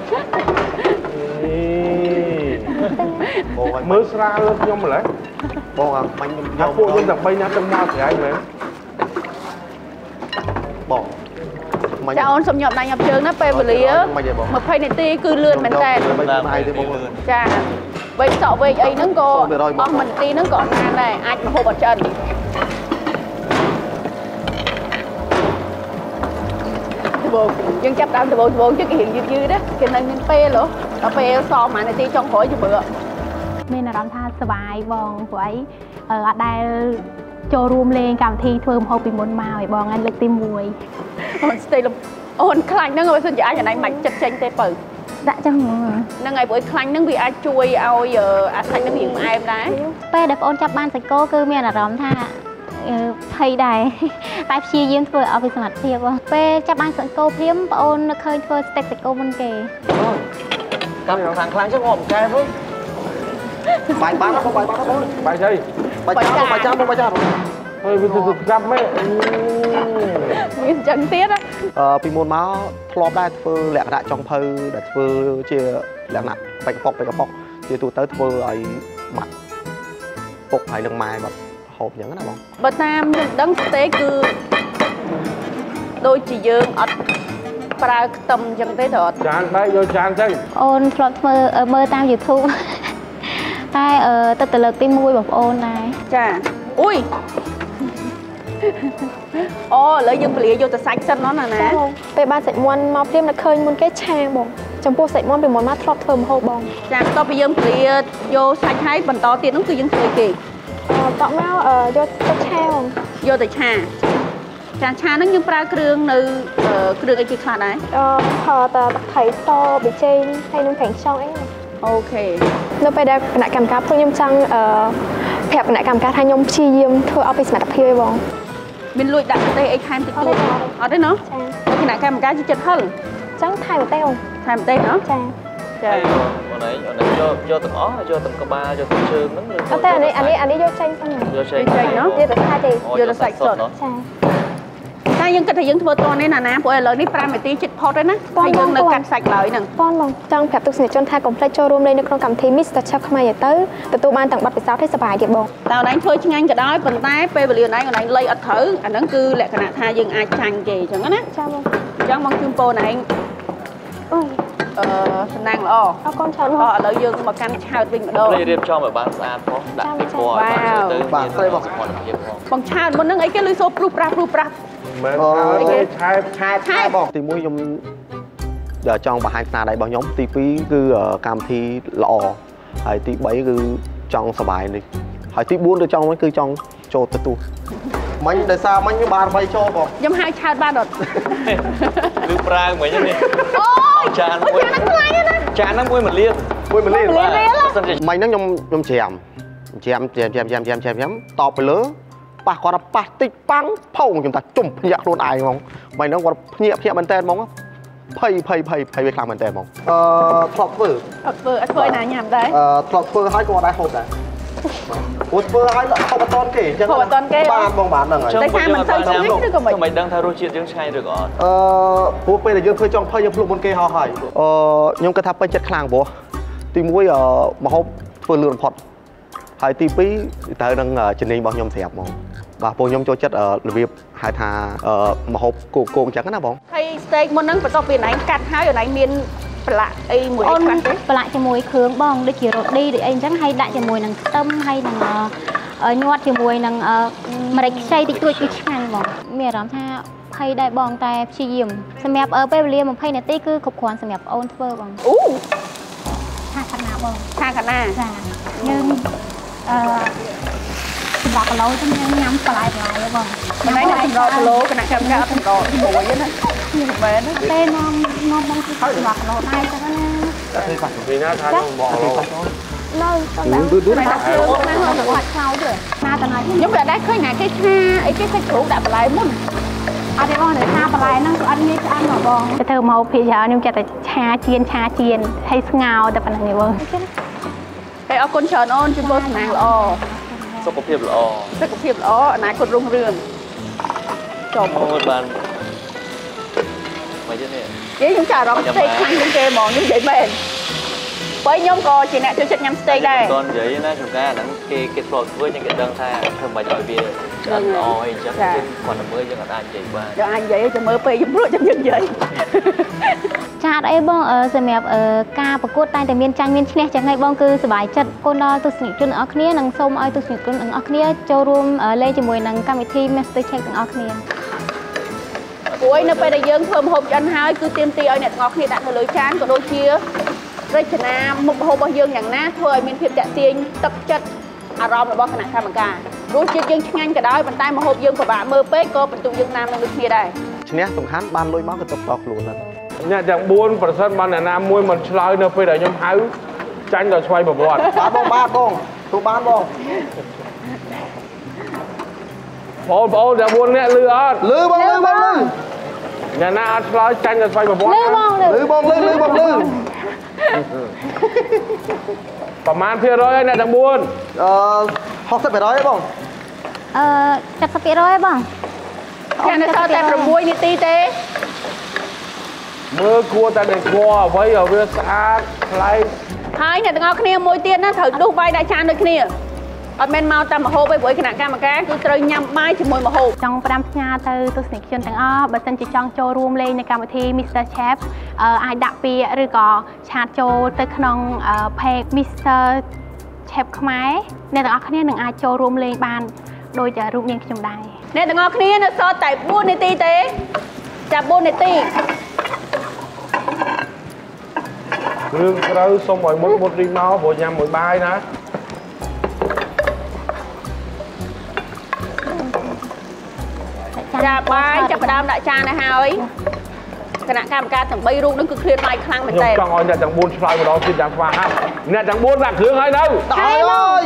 បងឲ្យមើលស្រាលខ្ញុំម្ល៉េះបងអាមាញ់ខ្ញុំថាពួកខ្ញុំតែ3នាក់ទៅមកស្រ័យមែនបងមាញ់ចាអូនសូមញាប់ដៃញាប់ជើងណាពេលវេលាមិនទេបង20នាទីគឺលឿនមែនតើមិនខ្លួនឯងទេបងចាវែកសក់វែកអីហ្នឹងក៏សូម100បងអស់មួយនាទីហ្នឹងក៏អត់បានដែរអាចម្ហូបអត់ឆ្អិន ដបងយើងចាប់ដើមដបងដបងជឹករៀងយឺតយឺតណាគេនៅមានពេលហ៎ដល់ពេលសល់មួយនាទីចុងក្រោយយើងមើលមានអារម្មណ៍ថាសប្បាយបងព្រោះអីអឺអត់ដែលចូលរួមលេងកម្មវិធីធ្វើម្ហូបពីមុនមកឲ្យបងហ្នឹងលើកទី1អូនស្ទេលំអូនខ្លាញ់ហ្នឹងបើសិនជាអាចអាណៃមិនចិត្តចេញទេបើដាក់ចឹងហ្មងហ្នឹងហើយព្រោះខ្លាញ់ហ្នឹងវាអាចជួយឲ្យអឺអាសាច់ហ្នឹងរៀងផ្អែមដែរពេលដែលបងអូនចាប់បានសាច់គោគឺមានអារម្មណ៍ថាអឺ ភ័យដែរតែព្យាយាមធ្វើឲ្យអស់ពីសមត្ថភាពបងពេលចាប់បានសាច់គោព្រាមបងអូននឹកឃើញធ្វើស្ទេកសាច់គោមុនគេកម្មខ្លាំងខ្លាំងចឹងមកកែវិញបាយបានបងបាយបានបងបាយចៃបាយចាំបាយចាំបងបាយចាំហើយវាទៅស្កាប់មែនមានអញ្ចឹងទៀតណាអឺពីមុនមកធ្លាប់ដែរធ្វើលក្ខណៈចុងភៅដែលធ្វើជាលក្ខណៈបេកកប៉ុកបេកកប៉ុកជាទូទៅធ្វើឲ្យបាត់ពុកហើយនឹងម៉ែបាត់ ហូបអញ្ចឹងណាបងបើតាមខ្ញុំដឹងស្ទេកគឺដូចជាយើងអត់ប្រើខ្ទឹមអញ្ចឹងទេត្រូវអត់ចានបែកយកចានទៅអូនធ្លាប់ធ្វើអឺមើលតាម YouTube តែអឺទៅទៅលើកទី1បងប្អូនដែរចាអ៊ុយអូឥឡូវយើងពលាយកទៅសាច់សិនណោះណាណាពេលបានសាច់មាន់មកព្រាមនៅឃើញមុនគេឆាបងចំពោះសាច់មាន់ពីមុនមកធ្លាប់ធ្វើម្ហូបបងចាបន្ទាប់ពីយើងពលាយកសាច់ហើយបន្តទៀតនោះគឺយើងធ្វើគេអឺ តក់មកអឺយកទៅឆាបងយកទៅឆាចាឆាហ្នឹងយើងប្រើគ្រឿងនៅអឺគ្រឿងអីគេខ្លះដែរអឺផលតទឹកត្រីសប៊ីចេងហើយនឹងប្រេងខ្យងអីណាអូខេនៅពេលដែលគណៈកម្មការព្រោះខ្ញុំចង់អឺប្រាប់គណៈកម្មការថាខ្ញុំព្យាយាមធ្វើឲ្យពីសមត្ថភាពឯងបងមានលួចដាក់ប្រទេសអីថែមតិចតួចអត់ទេណោះចាគណៈកម្មការជាចិត្តហឹលអញ្ចឹងថែមទេបងថែមទេណោះចា ចាហើយអូនឯងអូនឯងយកយកទាំងអស់យកទាំងក្បាលយកទាំងជើងហ្នឹងឬអត់ទេអានេះអានេះអានេះយកចេញសិនណាយកចេញយកទៅឆាទេអូយកសាច់សុទ្ធចាតែយើងគិតថាយើងធ្វើតនេះណាណាព្រោះឥឡូវនេះ5នាទីជិតផុតហើយណាហើយយើងនៅកាត់សាច់ឡើយហ្នឹងបងបងចង់ប្រាប់ទស្សនិកជនថាកុំភ្លេចចូលរួមលេងនៅក្នុងកម្មវិធី Mr Chef ខ្មែរទៅទទួលបានទាំងបទពិសោធន៍ឲ្យសប្បាយទៀតបងតើអូនឯងធ្វើឆ្ងាញ់ក៏ដោយប៉ុន្តែពេលវេលាអូនឯងអូនឯងលៃអត់ត្រូវអាហ្នឹងគឺលក្ខណៈថាយើងអាចចាញ់គេអញ្ចឹងណាចាបងអញ្ចឹងមកជូនពរអូនឯងអូយ អឺសំណាងល្អអរគុណច្រើនអបងឥឡូវយើងមកកាន់ឆើតវិញម្ដងរៀបរៀបចំឲ្យបានស្អាតផងដាក់ពីពណ៌ឲ្យបានទៅមានសុខភាពផងបងឆើតមុនហ្នឹងអីគេលុយសូព្រោះប្រាស់ព្រោះប្រាស់មែនអូហើយទេឆែបឆែឆែបងទី1ខ្ញុំចង់បង្ហាញស្នាដៃរបស់ខ្ញុំទី2គឺកម្មវិធីល្អហើយទី3គឺចង់សប្បាយនេះហើយទី4ទៅចង់វិញគឺចង់ចូលទទួលមិញដោយសារមិញបានអ្វីចូលបងខ្ញុំហៅឆើតបានអត់ឬប្រាងមិញនេះអូយ ចានមួយចានថ្លៃណាចានហ្នឹងមួយ1លានមួយ1លានបាទមិញហ្នឹងខ្ញុំខ្ញុំច្រាមច្រាមច្រាមច្រាមច្រាមច្រាមច្រាមតបទៅលើប៉ះគាត់ប៉ះតិចប៉ាំងផោងខ្ញុំថាជុំភ្ញាក់ខ្លួនឯងហ្មងមិញហ្នឹងគាត់ភ្ញាក់ភ្ញាក់មែនតើហ្មងភ័យភ័យភ័យភ័យវាខ្លាំងមែនតើហ្មងអឺធ្លាប់ធ្វើធ្លាប់ធ្វើអត់ធ្វើឲ្យណាញ៉ាំដែរអឺធ្លាប់ធ្វើហើយក៏អត់ដែរហូបដែរ ព្រោះធ្វើហើយហូបអត់តន់គេអញ្ចឹងហូបអត់ទាន់គេបានបងបានហ្នឹងហើយតែថាមិនសូវឆ្ងាញ់ឬក៏មិនមិនដឹងថារសជាតិយើងឆ្ងាញ់ឬក៏អត់អឺព្រោះពេលដែលយើងធ្វើចង់ភ័យយើងភ្លុកមុនគេហោះហើយអឺខ្ញុំគិតថាពេញចិត្តខ្លាំងព្រោះទី1អឺមហូបធ្វើលឿនបំផុតហើយទី2ត្រូវនឹងជំនាញរបស់ខ្ញុំស្រាប់ហ្មងបាទពួកខ្ញុំចូលចិត្តអឺរបៀបហៅថាអឺមហូបគោកគោកអញ្ចឹងណាបងហើយ steak មុនហ្នឹងបន្ទាប់ពីណៃកាត់ហើយណៃមាន ប្រឡាក់អីមួយអូអីនខ្លះទេប្រឡាក់ជាមួយគ្រឿងបងដូចជារ៉ូឌីដូចអីអញ្ចឹងហើយដាក់ជាមួយនឹងខ្ទឹមហើយនឹងអឺញាត់ជាមួយនឹងអឺម្រេចខ្ចីតិចតួចគឺឆ្ងាញ់បងមានអារម្មណ៍ថាភ័យដែរបងតែព្យាយាមសម្រាប់អឺពេលវេលា20នាទីគឺគ្រប់គ្រាន់សម្រាប់អូនធ្វើបងអូថាខណៈបងថាកណាចាយើងអឺសម្រាប់គីឡូទៅយើងញ៉ាំបន្លែបន្លែបងមិនណៃអ្នកសម្រគីឡូគណៈកម្មការអត់សម្រជាមួយទេណា មែនទេពេលនាំនាំបងគឺសម្រាប់គីឡូដែរចឹងណាពីណាថាខ្ញុំបងឡូនៅទៅដល់ដាក់គ្រឿងណាមកបាត់ខ្លោចទេណាតណាខ្ញុំខ្ញុំក៏ដែរឃើញណាគេថាអីគេសាច់ជ្រូកដាក់បន្លែមុនអត់ទេបងនៅថាបន្លែហ្នឹងគឺអត់ងាយឆ្អិនមកបងទៅធ្វើមកភាគច្រើនខ្ញុំចេះតែឆាជៀនឆាជៀនហើយស្ងោរតែប៉ុណ្្នឹងទេបងហើយអរគុណច្រើនអូនជំនួសសំណាងល្អសុខភាពល្អសុខភាពល្អអនាគតរុងរឿងចុះអូនបាន មកយនេះនិយាយខ្ញុំចាអារម្មណ៍ steak ខ្លាំងជាងគេហ្មងខ្ញុំនិយាយមែនបើខ្ញុំក៏ជាអ្នកចូលចិត្តញ៉ាំ steak ដែរតន់និយាយណាចំការហ្នឹងគេគេធ្លាប់ធ្វើចឹងគេដឹងថាធ្វើមិនឲ្យវាឆ្អិនល្អអីចឹងយើងគាត់តែមើលយើងអាចនិយាយបានយើងអាចនិយាយចាំមើលពេលខ្ញុំព្រោះចាំយើងនិយាយចាអត់អីបងអឺសម្រាប់អឺការប្រកួតតែងតែមានចាញ់មានឈ្នះចឹងហើយបងគឺសប្បាយចិត្តគុណដល់ទស្សនិកជនទាំងអស់គ្នានិងសូមឲ្យទស្សនិកជនទាំងអស់គ្នាចូលរួមអឺលេងជាមួយនឹងកម្មវិធី Master Chef ទាំងអស់គ្នា ព្រោះឯនៅពេលដែលយើងធ្វើម្ហូបឆ្អិនហើយគឺទាមទារឲ្យអ្នកទាំងអស់គ្នាដាក់នៅលើចានក៏ដូចជារចនាមុខម្ហូបរបស់យើងយ៉ាងណាធ្វើឲ្យមានភាពតាក់ទាញទឹកចិត្តអារម្មណ៍របស់គណៈកម្មការរសជាតិយើងឆ្ងាញ់ក៏ដោយប៉ុន្តែម្ហូបយើងពិបាកមើលពេកក៏បន្ទុកយើងតាមនឹងដូចគ្នាដែរឈ្នះសំខាន់បានលុយមកក៏ទុកតខ្លួនហ្នឹងអ្នកទាំង4ប្រសិនបានអ្នកណាមួយមិនឆ្លើយនៅពេលដែលខ្ញុំហៅចាញ់ដល់ឆ្វ័យប្រវត្តិបាទបងបាទបងទូបានបងបងប្អូនទាំង4នាក់លឺអត់លឺបងលឺបងលឺ អ្នកណាអត់ឆ្លើយចាញ់ដល់ឆ្វ័យប្រវត្តិលឺបងលឺលឺបងលឺលឺបងលឺប្រហែលភាគរយហើយអ្នកទាំង4អឺ60%ឯងបងអឺ70%ឯងបងចានៅសល់តែ6នាទីទេមើលគួរតែនឹងស្គាល់អ្វីឲ្យវាស្អាតថ្លៃហើយអ្នកទាំងអស់គ្នាមួយទៀតណាត្រូវដួសបាយដាក់ចានដូចគ្នា អត់មែនមកតែម្ហូបទេព្រោះឯគណៈកម្មការគឺត្រូវញ៉ាំបាយជាមួយម្ហូបចង់ផ្ដាំផ្ញើទៅទស្សនិកជនទាំងអស់បើសិនជាចង់ចូលរួមលេងនៅកម្មវិធី Mr Chef អឺអាចដាក់ពាក្យឬក៏ឆាតចូលទៅក្នុងអឺ page Mr Chef ខ្មែរអ្នកទាំងអស់គ្នានឹងអាចចូលរួមលេងបានដោយរូបនាងខ្ញុំដែរអ្នកទាំងអស់គ្នានៅសល់តែ4នាទីទេចាប់4នាទីគ្រឿងស្រូវសុំឲ្យមុតមុតរីមកព្រោះញ៉ាំមួយបាយណា ចាបាយចាប់ផ្ដើមដាក់ចានទៅហើយគណៈកម្មការទាំង3រូបនឹងគឺឃ្លានបាយខ្លាំងមែនខ្ញុំតើចង់ឲ្យអ្នកទាំង4ឆ្លើយម្ដងទៀតយ៉ាងស្វាហាប់អ្នកទាំង4ដាក់គ្រឿងហើយនៅដាក់ហើយអើយ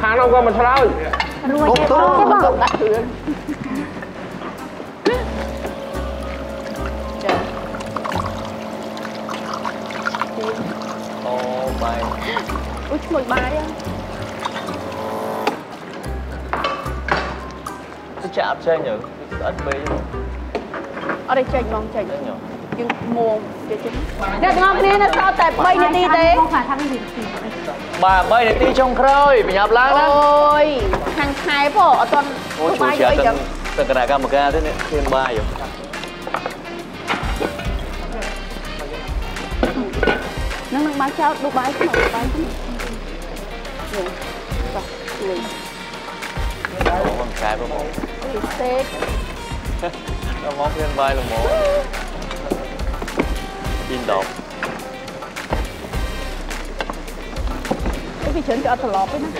ខាងនោះក៏មិនឆ្លើយរួចកុំទេទូបងទុកដាក់គ្រឿងចាអូបាយអ៊ុយឈ្ងុយបាយហ៎ ទៅចាក់អត់ចេញទៅស្អិតពេកហ៎អត់ទេចេញមកចេញចេញហ៎យើងមួងចេញអ្នកទាំងអស់គ្នានៅសល់តែ3នាទីទេបងថាថាវាវាបាទ3នាទីចុងក្រោយបញ្ញាប់ឡើងអូណាយខាងខែពោអត់ទាន់អូធ្វើជួយបាយជាអីតចឹងទៅគណៈកម្មការទេនេះគ្រៀនបាយហ៎នឹងនឹងបាយចោលដុសបាយក្នុងបាយហ្នឹងនេះតោះលុយ បងកែបងមកពិសេសដល់មកគ្រៀនបាយល្មមពីនដប់អីវាច្រើនគេអត់ត្រឡប់ទេណា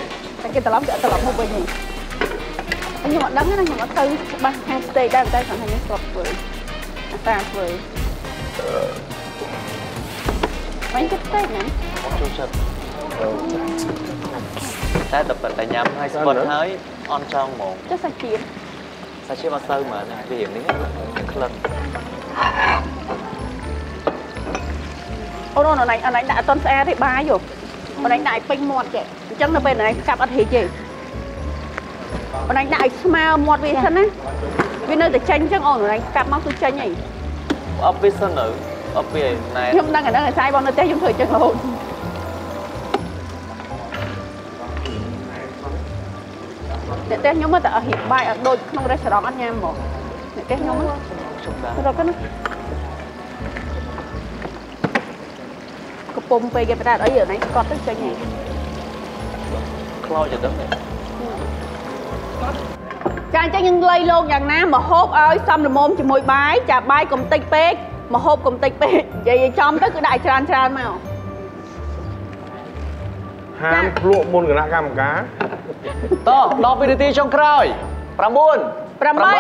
តែគេត្រឡប់គេអត់ត្រឡប់មកវិញទេខ្ញុំអត់ដឹងណាខ្ញុំអត់ទៅច្បាស់ខាងស្ទេកដែរតែគាត់ថាខ្ញុំស្រុកធ្វើអាសាធ្វើវិញទៅស្ទេកណាមកចូលចិត្តតែតែតែញ៉ាំហើយស្ពតហើយ អន់ចង់ហ្មងចុះសាច់ជៀនសាច់ជាមកសូវមែនវារៀងនេះក្លិនអូនអូនអូនឯងអូនឯងដាក់អត់តន់ស្អាតទេបាយយោអូនឯងដាក់ឲ្យពេញមាត់ចេះអញ្ចឹងនៅពេលអូនឯងកាប់អត់ហេចទេអូនឯងដាក់ឲ្យស្មើមាត់វាសិនណាវានៅតែចេញអញ្ចឹងអូនអូនឯងកាប់មកគឺចេញហីអត់ពីសិនទៅអត់ពីណែខ្ញុំដឹងអាហ្នឹងឯងសាយបងនៅផ្ទះខ្ញុំធ្វើអញ្ចឹងរហូត អ្នកផ្ទះខ្ញុំតែអត់ហៀបបាយអត់ដូចក្នុងរេស្តូរ៉ង់អត់ញ៉ាំហ្មងអ្នកផ្ទះខ្ញុំជុំដែររកណាកំពុំពេកគេប្រដៅអីហ្នឹងកត់ទៅចេញហីខ្លោចទៅដឹងចាអញ្ចឹងយើងលៃលោកយ៉ាងណាមកហូបឲ្យសំល្មមជាមួយបាយចាបាយកុំតិចពេកមកហូបកុំតិចពេកនិយាយឲ្យចំទៅគឺដាក់ឲ្យច្រើនច្រើនមក ហាមភ្លក់មុនគណៈកម្មការតោះ10វិនាទីចុងក្រោយ9 8 7 6 5 4 3 2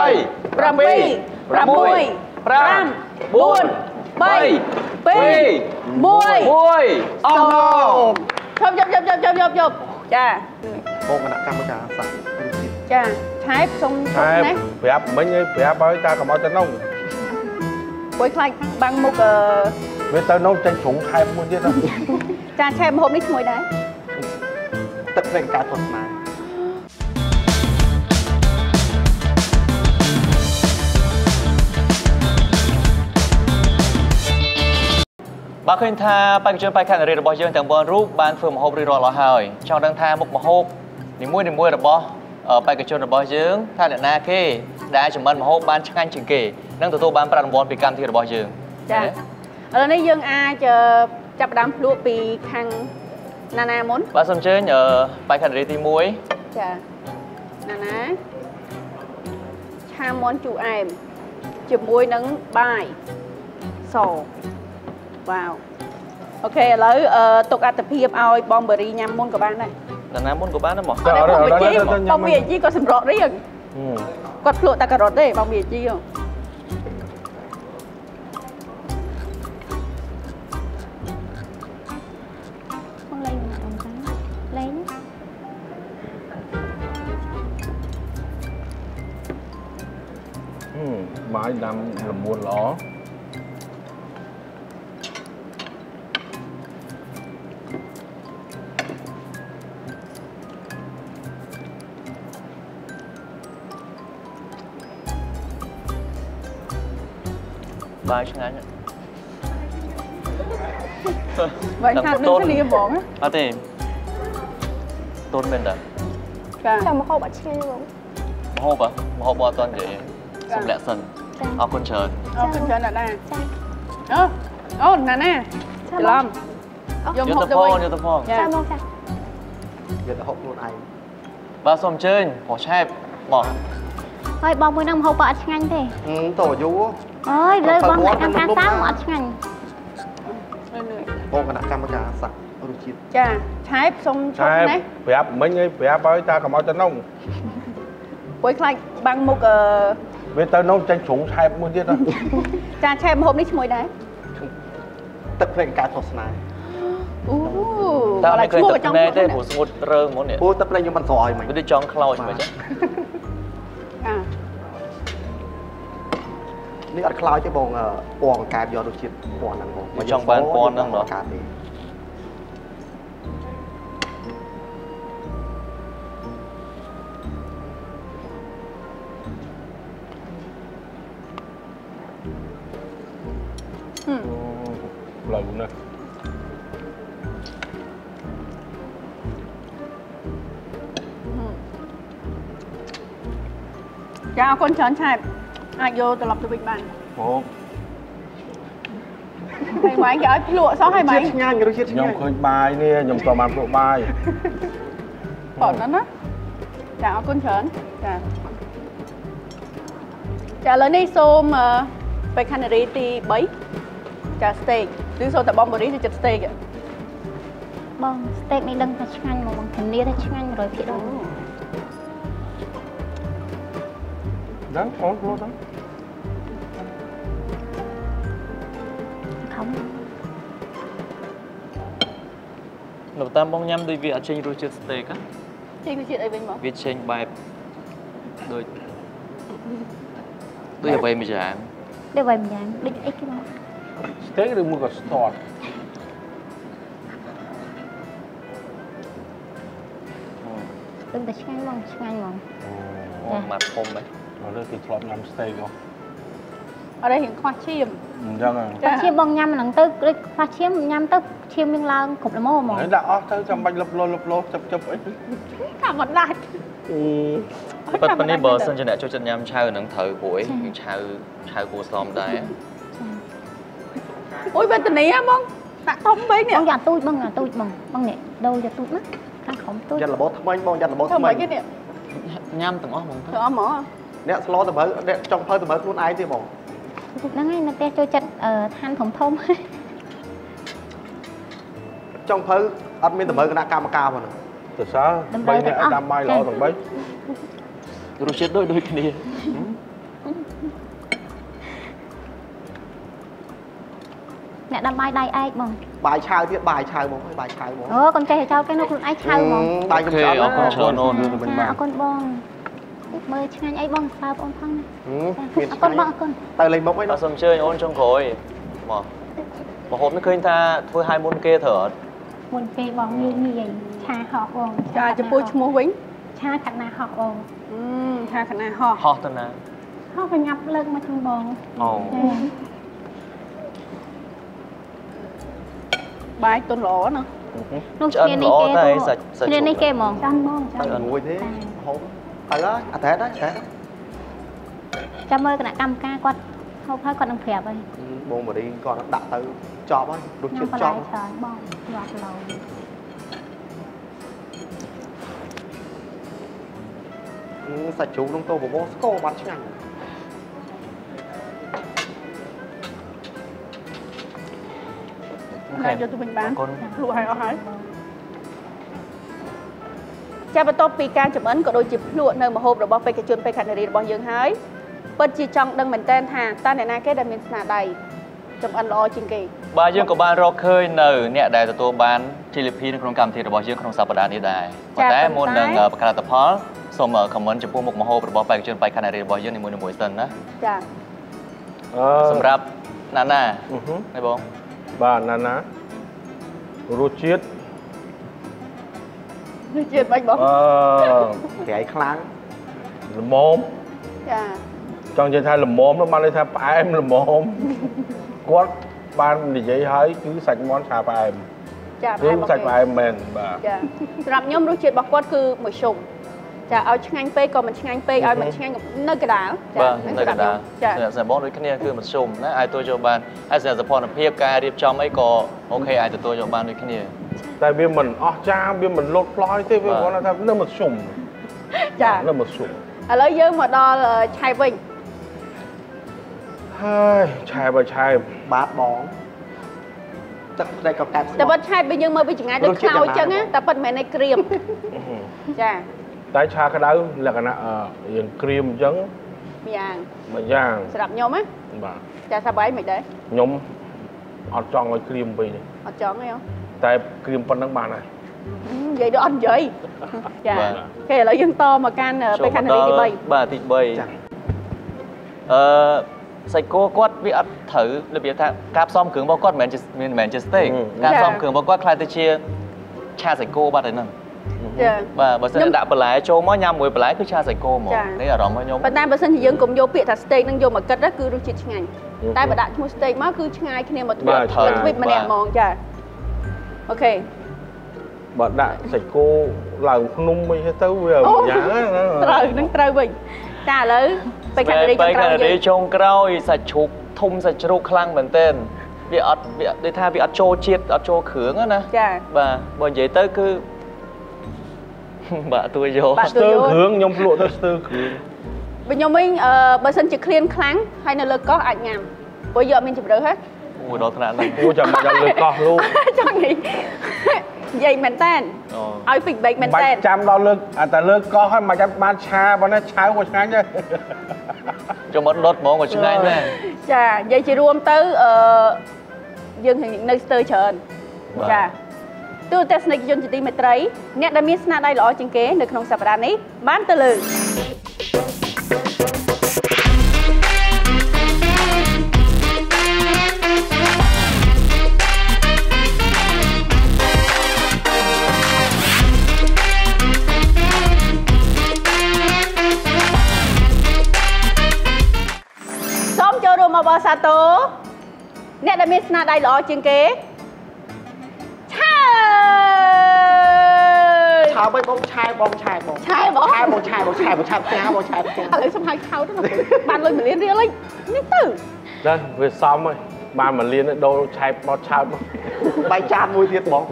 1អស់មកជប់ជប់ជប់ជប់ជប់ជប់ចាបងគណៈកម្មការសាក់រសជាតិចាឆែបសុំជតែប់ណាប្រាប់មិញឲ្យប្រាប់ឲ្យតាកុំឲ្យទៅនងពួយខ្លាចបាំងមុខអឺវាទៅនងចេញជ្រុងខែបមួយទៀតណាចាឆែបម្ហូបនេះឈ្មោះដែរ ទឹកព្រែកការទស្សនាបើឃើញថាបេក្ខជនបេក្ខនារីរបស់យើងទាំង4រូបបានធ្វើម្ហូបរួចរាល់អស់ហើយ ចង់ដឹងថាមុខម្ហូបនីមួយនីមួយរបស់អឺបេក្ខជនរបស់យើងថាអ្នកណាគេដែលចម្អិនម្ហូបបានឆ្ងាញ់ជាងគេនឹងទទួលបានប្រាក់រង្វាន់ពីកម្មវិធីរបស់យើងចាឥឡូវនេះយើងអាចអឺចាប់ផ្ដើមភ្លក់ពីខាង ណាណាមុនបាទសូមអញ្ជើញអឺបេក្ខនារីទី1ចាណាណាឆាមាន់ជូរអែមជាមួយនឹងបាយសវ៉ាវអូខេឥឡូវអឺទុកអត្តភាពឲ្យបងបេរីញ៉ាំមុនក៏បានដែរអ្នកណាមុនក៏បានដែរមកចាអត់ទេបងវិជីទៅទៅញ៉ាំបងវិជីក៏សម្រក់រៀងគាត់ភ្លក់តែការ៉ុតទេបងវិជីហ៎បង បាយដាំល្មួនល្អបាយឆ្ងាញ់ vậy sao đừng có lia bọn á អត់ទេតូនមែនតាចាចាំមកហូបអត់ឆ្ងាញ់ទេបងម្ហូបហ៎ម្ហូបអត់តន់និយាយសូមលាក់សិន អរគុណច្រើន Ờ, kinh doanh ở đây ចា Ơ, ô, nè nè Sao Chị mà? Lâm Vô យុ hộp ទ្ធ cho ភ័ណ្ឌ mình យុទ្ធភ័ណ្ឌ Dạ. ចាំមកចាយកទៅហូបខ្លួនឯងបាទសូមអញ្ជើញប្រុសឆែបមកហើយបងមួយនឹងហូបក៏អត់ឆ្ងាញ់ទេហឹមតោះយូរអើយលើបងអ្នកកម្មការសាំអត់ឆ្ងាញ់ Đây, đây. បងគណៈកម្មការសាក់រសជាតិ Chà, thái xong ឆែ chốt ប này ប្រាប់មិញឲ្យប្រាប់ឲ្យតាកុំឲ្យទៅនង Quay khai băng một ờ វាទៅនោះចេញជ្រុងឆែបមួយទៀតចាឆែបម្ហូបនេះឈ្មោះដែរទឹកភ្នែកកាសោះស្នាអូតើមិនឃើញទឹកភ្នែកទេព្រោះស្ងួតរើមុននេះអូទឹកភ្នែកខ្ញុំមិនស្រឲ្យមិនវាដូចចង់ខ្លោចមិនចឹងចានេះអត់ខ្លោចទេបងពណ៌កង្កែបយករសជាតិពណ៌ហ្នឹងបងមិនចង់បានពណ៌ហ្នឹងហ៎កង្កែបទេ Chà, con chén chè Ai vô từ lọc từ bịch bàn អូ Thầy máy cái lụa sao hai ជាតិ máy ឆ្ងាញ់រសជាតិឆ្ខ្ញុំងាញ់ឃើញបាយនេះខ្ញុំក៏បានភ្លក់បាយ Bỏ nó đó Chà, con chén Chà Chà, lớn đi xôm ờ, Bạch khăn ở đây thì bấy Chà, steak Đi xô tập bông bờ đi thì chật steak ạ បងស្តេកនេះដឹងថាឆ្ងាញ់មកបងធានាថាឆ្ងាញ់100% ដូចហ្នឹងអូនភ្លក់ហ្នឹងខំនៅតាមបងញ៉ាំដូចវាអត់ចេញរសជាតិស្តេកហ៎ចេញទៅជាតិអីវិញមកវាចេញបែបដូចដូចអ្វីមួយយ៉ាងដូចវាម្យ៉ាងដូចអីគេមក steak ឬមួយក៏ start ដឹងតែឆ្ងាញ់ហ្មងឆ្ងាញ់ហ្មងអូម៉ាត់ធំហ្នឹង ឥឡូវគេធ្លាប់ញ៉ាំ steak ហ៎អត់ទេរៀងខ្វះឈាមអញ្ចឹងហ៎តែឈាមបងញ៉ាំហ្នឹងទៅដូចខ្វះឈាមញ៉ាំទៅឈាមមានឡើងគ្រប់ល្មមហ្មងហើយដាក់អស់ទៅចាំបាច់លឹបលោលឹបលោចាប់ចាប់អីថាមិនដាច់ប៉ិតប៉ុណ្នេះបើសិនជាអ្នកចូលចិត្តញ៉ាំឆៅហ្នឹងត្រូវព្រោះអីយើងឆៅឆៅគួរសមដែរអូយវេទនាហ្មងដាក់ធំពេកបនេះងយ៉ាទូចបងយ៉ាទូចបងបងនេះដូរយ៉ាទូចណាខាងក្រុមទូចយ៉ាត់របបថ្មីបងយ៉ាត់របបធ្វើថ្មីមិនគេនេះញ៉ាំទាំងអស់ហ្មងទៅធ្វើអស់ហ្មង អ្នកស្លោទៅមើលអ្នកចង់ភៅទៅមើលខ្លួនឯងទេបងហ្នឹងហើយនៅផ្ទះចូលចិត្តអឺឋានធំធំចង់ភៅអត់មានទៅមើលគណៈកម្មការផងហ្នឹងទៅសើបីអ្នកដាំបាយល្អទាំងបីរសជាតិដូចដូចគ្នាអ្នកដាំបាយដៃឯកបងបាយឆាវទៀតបាយឆាវហ្មងហើយបាយឆាវហ្មងអូកុំចេះចោលគេនៅខ្លួនឯងឆៅហ្មងបាយខ្ញុំច្រើនអរគុណច្រើនអូនចាអរគុណបង មើលឆ្ងាញ់អីបងស្ើបងផងណាមានអរគុណបងអរគុណទៅលេងមុខអីអណាត់សុំអញ្ជើញអូនចុងក្រោយមកមហូបនេះឃើញថាធ្វើឲ្យមុនគេត្រូវអត់មុនពេលបងងាយងាយឆាហោះបងចាចំពោះឈ្មោះវិញឆាកាត់ណាហោះបងអឺថាកណាហោះហោះទៅណាហោះប្រញាប់លើកមកក្នុងបងអូចាបាយទុនល្អណាស់នោះឈ្នានេះគេឈ្នានេះគេហ្មងចាំបងចាំទៅមួយទេហូប ហើយអត់តែដែរតែចាំមើលគណៈកម្មការគាត់ហូបហើយគាត់នឹងប្រាប់ហើយបងម៉ារីគាត់ដាក់ទៅចប់ហើយរសខ្ញុំជាតិបន្ចលែប់ច្រើនបងរាប់ឡូវសាច់ជ្រូកក្នុងតូបបោស្គរបាត់ឆ្ងាញ់ណាយកទៅវិញបានអរគុណលក់ឲ្យអស់ហើយ ចាបន្ទាប់ពីការចម្អិនក៏ដូចជាភ្លក់នៅម្ហូបរបស់បេក្ខជនបេក្ខនារីរបស់យើងហើយពិតជាចង់ដឹងមែនតើថាតើអ្នកណាគេដែលមានស្នាដៃចម្អិនល្អជាងគេបាទយើងក៏បានរកឃើញនៅអ្នកដែលទទួលបានជីលីភីនៅក្នុងកម្មវិធីរបស់យើងក្នុងសប្តាហ៍នេះដែរចា៎ប៉ុន្តែប៉ុន្តែមុននឹងប្រកាសលទ្ធផលសូមខមមិនចំពោះមុខម្ហូបរបស់បេក្ខជនបេក្ខនារីរបស់យើងនីមួយៗសិនណាចាអឺសម្រាប់ណាណាអឺហឹមហើយបងបាទណាណារសជាតិនេះ ជាតិបាច់បងអឺប្រៃខ្លាំងល្មមចាចង់និយាយថាល្មមនោះបានន័យថាផ្អែមល្មមគាត់បាននិយាយហើយគឺសាច់មាន់ឆាផ្អែមចាគឺសាច់ផ្អែមមែនបាទចាសម្រាប់ខ្ញុំរសជាតិរបស់គាត់គឺមួយជុំចាឲ្យឆ្ងាញ់ពេកក៏មិនឆ្ងាញ់ពេកឲ្យមិនឆ្ងាញ់ក៏នៅកណ្ដាលបាទហ្នឹងនៅកណ្ដាលចាសម្រាប់សម្បងដូចគ្នាគឺមធ្យមណាអាចទទួលយកបានហើយសម្រាប់សភនភាពការរៀបចំអីក៏អូខេអាចទទួលយកបានដូចគ្នា តែវាមិនអស់ចាវាមិនលត់ផ្លោយទេវាបាទគាត់ថានៅមធ្យមចានៅមធ្យមឥឡូវយើងមកដល់ឆៃវិញហើយឆែបឲ្យឆែបបាទបងទឹកតែក៏កាត់តែបើឆៃវិញយើងមើលពីចង្អាយដូចរសជាតិខ្លោចយ៉ាងចឹងណាណាតែប៉ិតមិនមែនឯក្រៀមចាតែឆាក្តៅលក្ខណៈអឺយើងក្រៀមអញ្ចឹងម្យ៉ាងមួយយ៉ាងសម្រាប់ខ្ញុំណាបាទចាសាបាយមិនដែរខ្ញុំអត់ចង់ឲ្យក្រៀមពេកទេអត់ចង់ទេហ៎ តែក្រៀមប៉ុណ្្នឹងបានហើយនិយាយដូចអត់និយាយចាបាទអូខេឥឡូវយើងតមកកាន់បេក្ខនារីទី3បាទទី3ចាអឺសាច់គោគាត់វាអត់ត្រូវរបៀបថាការផ្សំគ្រឿងរបស់គាត់មិនមែនជាមិនមែនជាស្តេកការផ្សំគ្រឿងរបស់គាត់ខ្លាចទៅជាឆាសាច់គោបាត់ហើយហ្នឹងចាបាទបើសិនជាដាក់បន្លែចូលមកញ៉ាំមួយបន្លែគឺឆាសាច់គោហ្មងចានេះអារម្មណ៍របស់ខ្ញុំប៉ុន្តែបើសិនជាយើងកុំយកពាក្យថា steak នឹងយកមកគិតណាគឺរសជាតិឆ្ងាញ់តែបើដាក់ឈ្មោះ steak មកគឺឆ្ងាយគ្នាមកទ្វីបទ្វីបម្នាក់ហ្មងចា អូខេបើដាក់សាច់គោឡើងភ្នំវិញទៅវាអូយ៉ាងណាត្រូវនឹងត្រូវវិញចាឥឡូវបេក្ខនារីចុងក្រោយបេក្ខនារីយើងចុងក្រោយសាច់ជ្រូកធំសាច់ជ្រូកខ្លាំងមែនទែនវាអត់វាដូចថាវាអត់ចូលជាតិអត់ចូលគ្រឿងណាចាបាទបើនិយាយទៅគឺបាទទួយកបាទស្ទើរគ្រឿងខ្ញុំភ្លក់ទៅស្ទើរគ្រឿងបើខ្ញុំវិញអឺបើសិនជាឃ្លានខ្លាំងហើយនៅលើកោះអាចញ៉ាំព្រោះយកអត់មានជម្រើសហ៎ អូដល់ថ្នាក់ហ្នឹងអូចាំមកដល់លើកោះលោកចង់និយាយនិយាយមែនតើអូឲ្យ feedback មែនបាតើច់ចាំដល់លើកអាតែលើកោះហើយមកចាំបានឆាប៉ុណ្ណាឆៅក៏ឆ្ងាញ់ដែរចូលមកដុតហ្មងក៏ឆ្ងាញ់ដែរចានិយាយជារួមទៅអឺយើងនៅស្ទើរច្រើនបាទចាទូទស្សនិកជនជាទីមេត្រីអ្នកដែលមានស្នាដៃល្អជាងគេនៅក្នុងសប្តាហ៍នេះបានទៅលើ រួមមកបសាទរអ្នកដែលមានស្នាដៃល្អជាងគេឆើឆើបីបងឆែបងឆែបងឆែបងឆែបងឆែបងឆែបងឆែផ្ទះបងឆែផ្ទះឥឡូវសំហៅខោទៅណាបានលុយមួយលានរៀលហើយនេះទៅចាវាសមហើយបានមួយលានដូរឆែបបត់ឆើតមកបាយចានមួយទៀតបង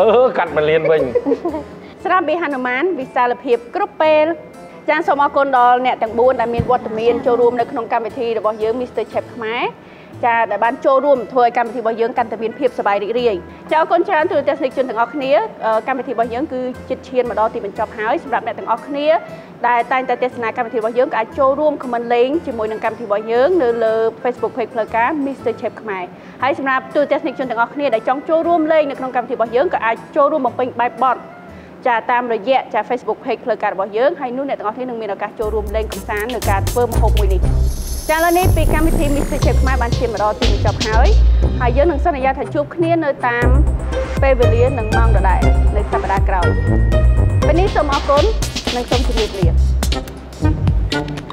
អឺកាត់មួយលានវិញស្រាប់ពីហនុមានវិសាលភាពគ្រប់ពេល ចាសសូមអរគុណដល់អ្នកទាំង4ដែលមានវត្តមានចូលរួមនៅក្នុងកម្មវិធីរបស់យើង Mr. Chef ខ្មែរចាដែលបានចូលរួមធ្វើឲ្យកម្មវិធីរបស់យើងកាន់តែមានភាពសប្បាយរីករាយចាអរគុណច្រើនទូទស្សនិកជនទាំងអស់គ្នាអឺកម្មវិធីរបស់យើងគឺជិតឈានមកដល់ទីបញ្ចប់ហើយសម្រាប់អ្នកទាំងអស់គ្នាដែលតែងតែទស្សនាកម្មវិធីរបស់យើងក៏អាចចូលរួម comment លេងជាមួយនឹងកម្មវិធីរបស់យើងនៅលើ Facebook Page ផ្លូវការ Mr. Chef ខ្មែរហើយសម្រាប់ទូទស្សនិកជនទាំងអស់គ្នាដែលចង់ចូលរួមលេងនៅក្នុងកម្មវិធីរបស់យើងក៏អាចចូលរួមបំពេញបែបបទ ចាតាមរយៈចា Facebook Page ផ្លូវការរបស់យើងហើយនោះអ្នកទាំងអស់គ្នានឹងមានឱកាសចូលរួមលេងកម្សាន្តនៅការធ្វើម្ហូបមួយនេះចាឥឡូវនេះពីកម្មវិធី Mr. Chef ខ្មែរបានឈានមកដល់ទីបញ្ចប់ហើយហើយយើងនឹងសន្យាថាជួបគ្នានៅតាមពេលវេលានិងម៉ោងដដែលនៅសប្តាហ៍ក្រោយពេលនេះសូមអរគុណនិងសូមជម្រាបលា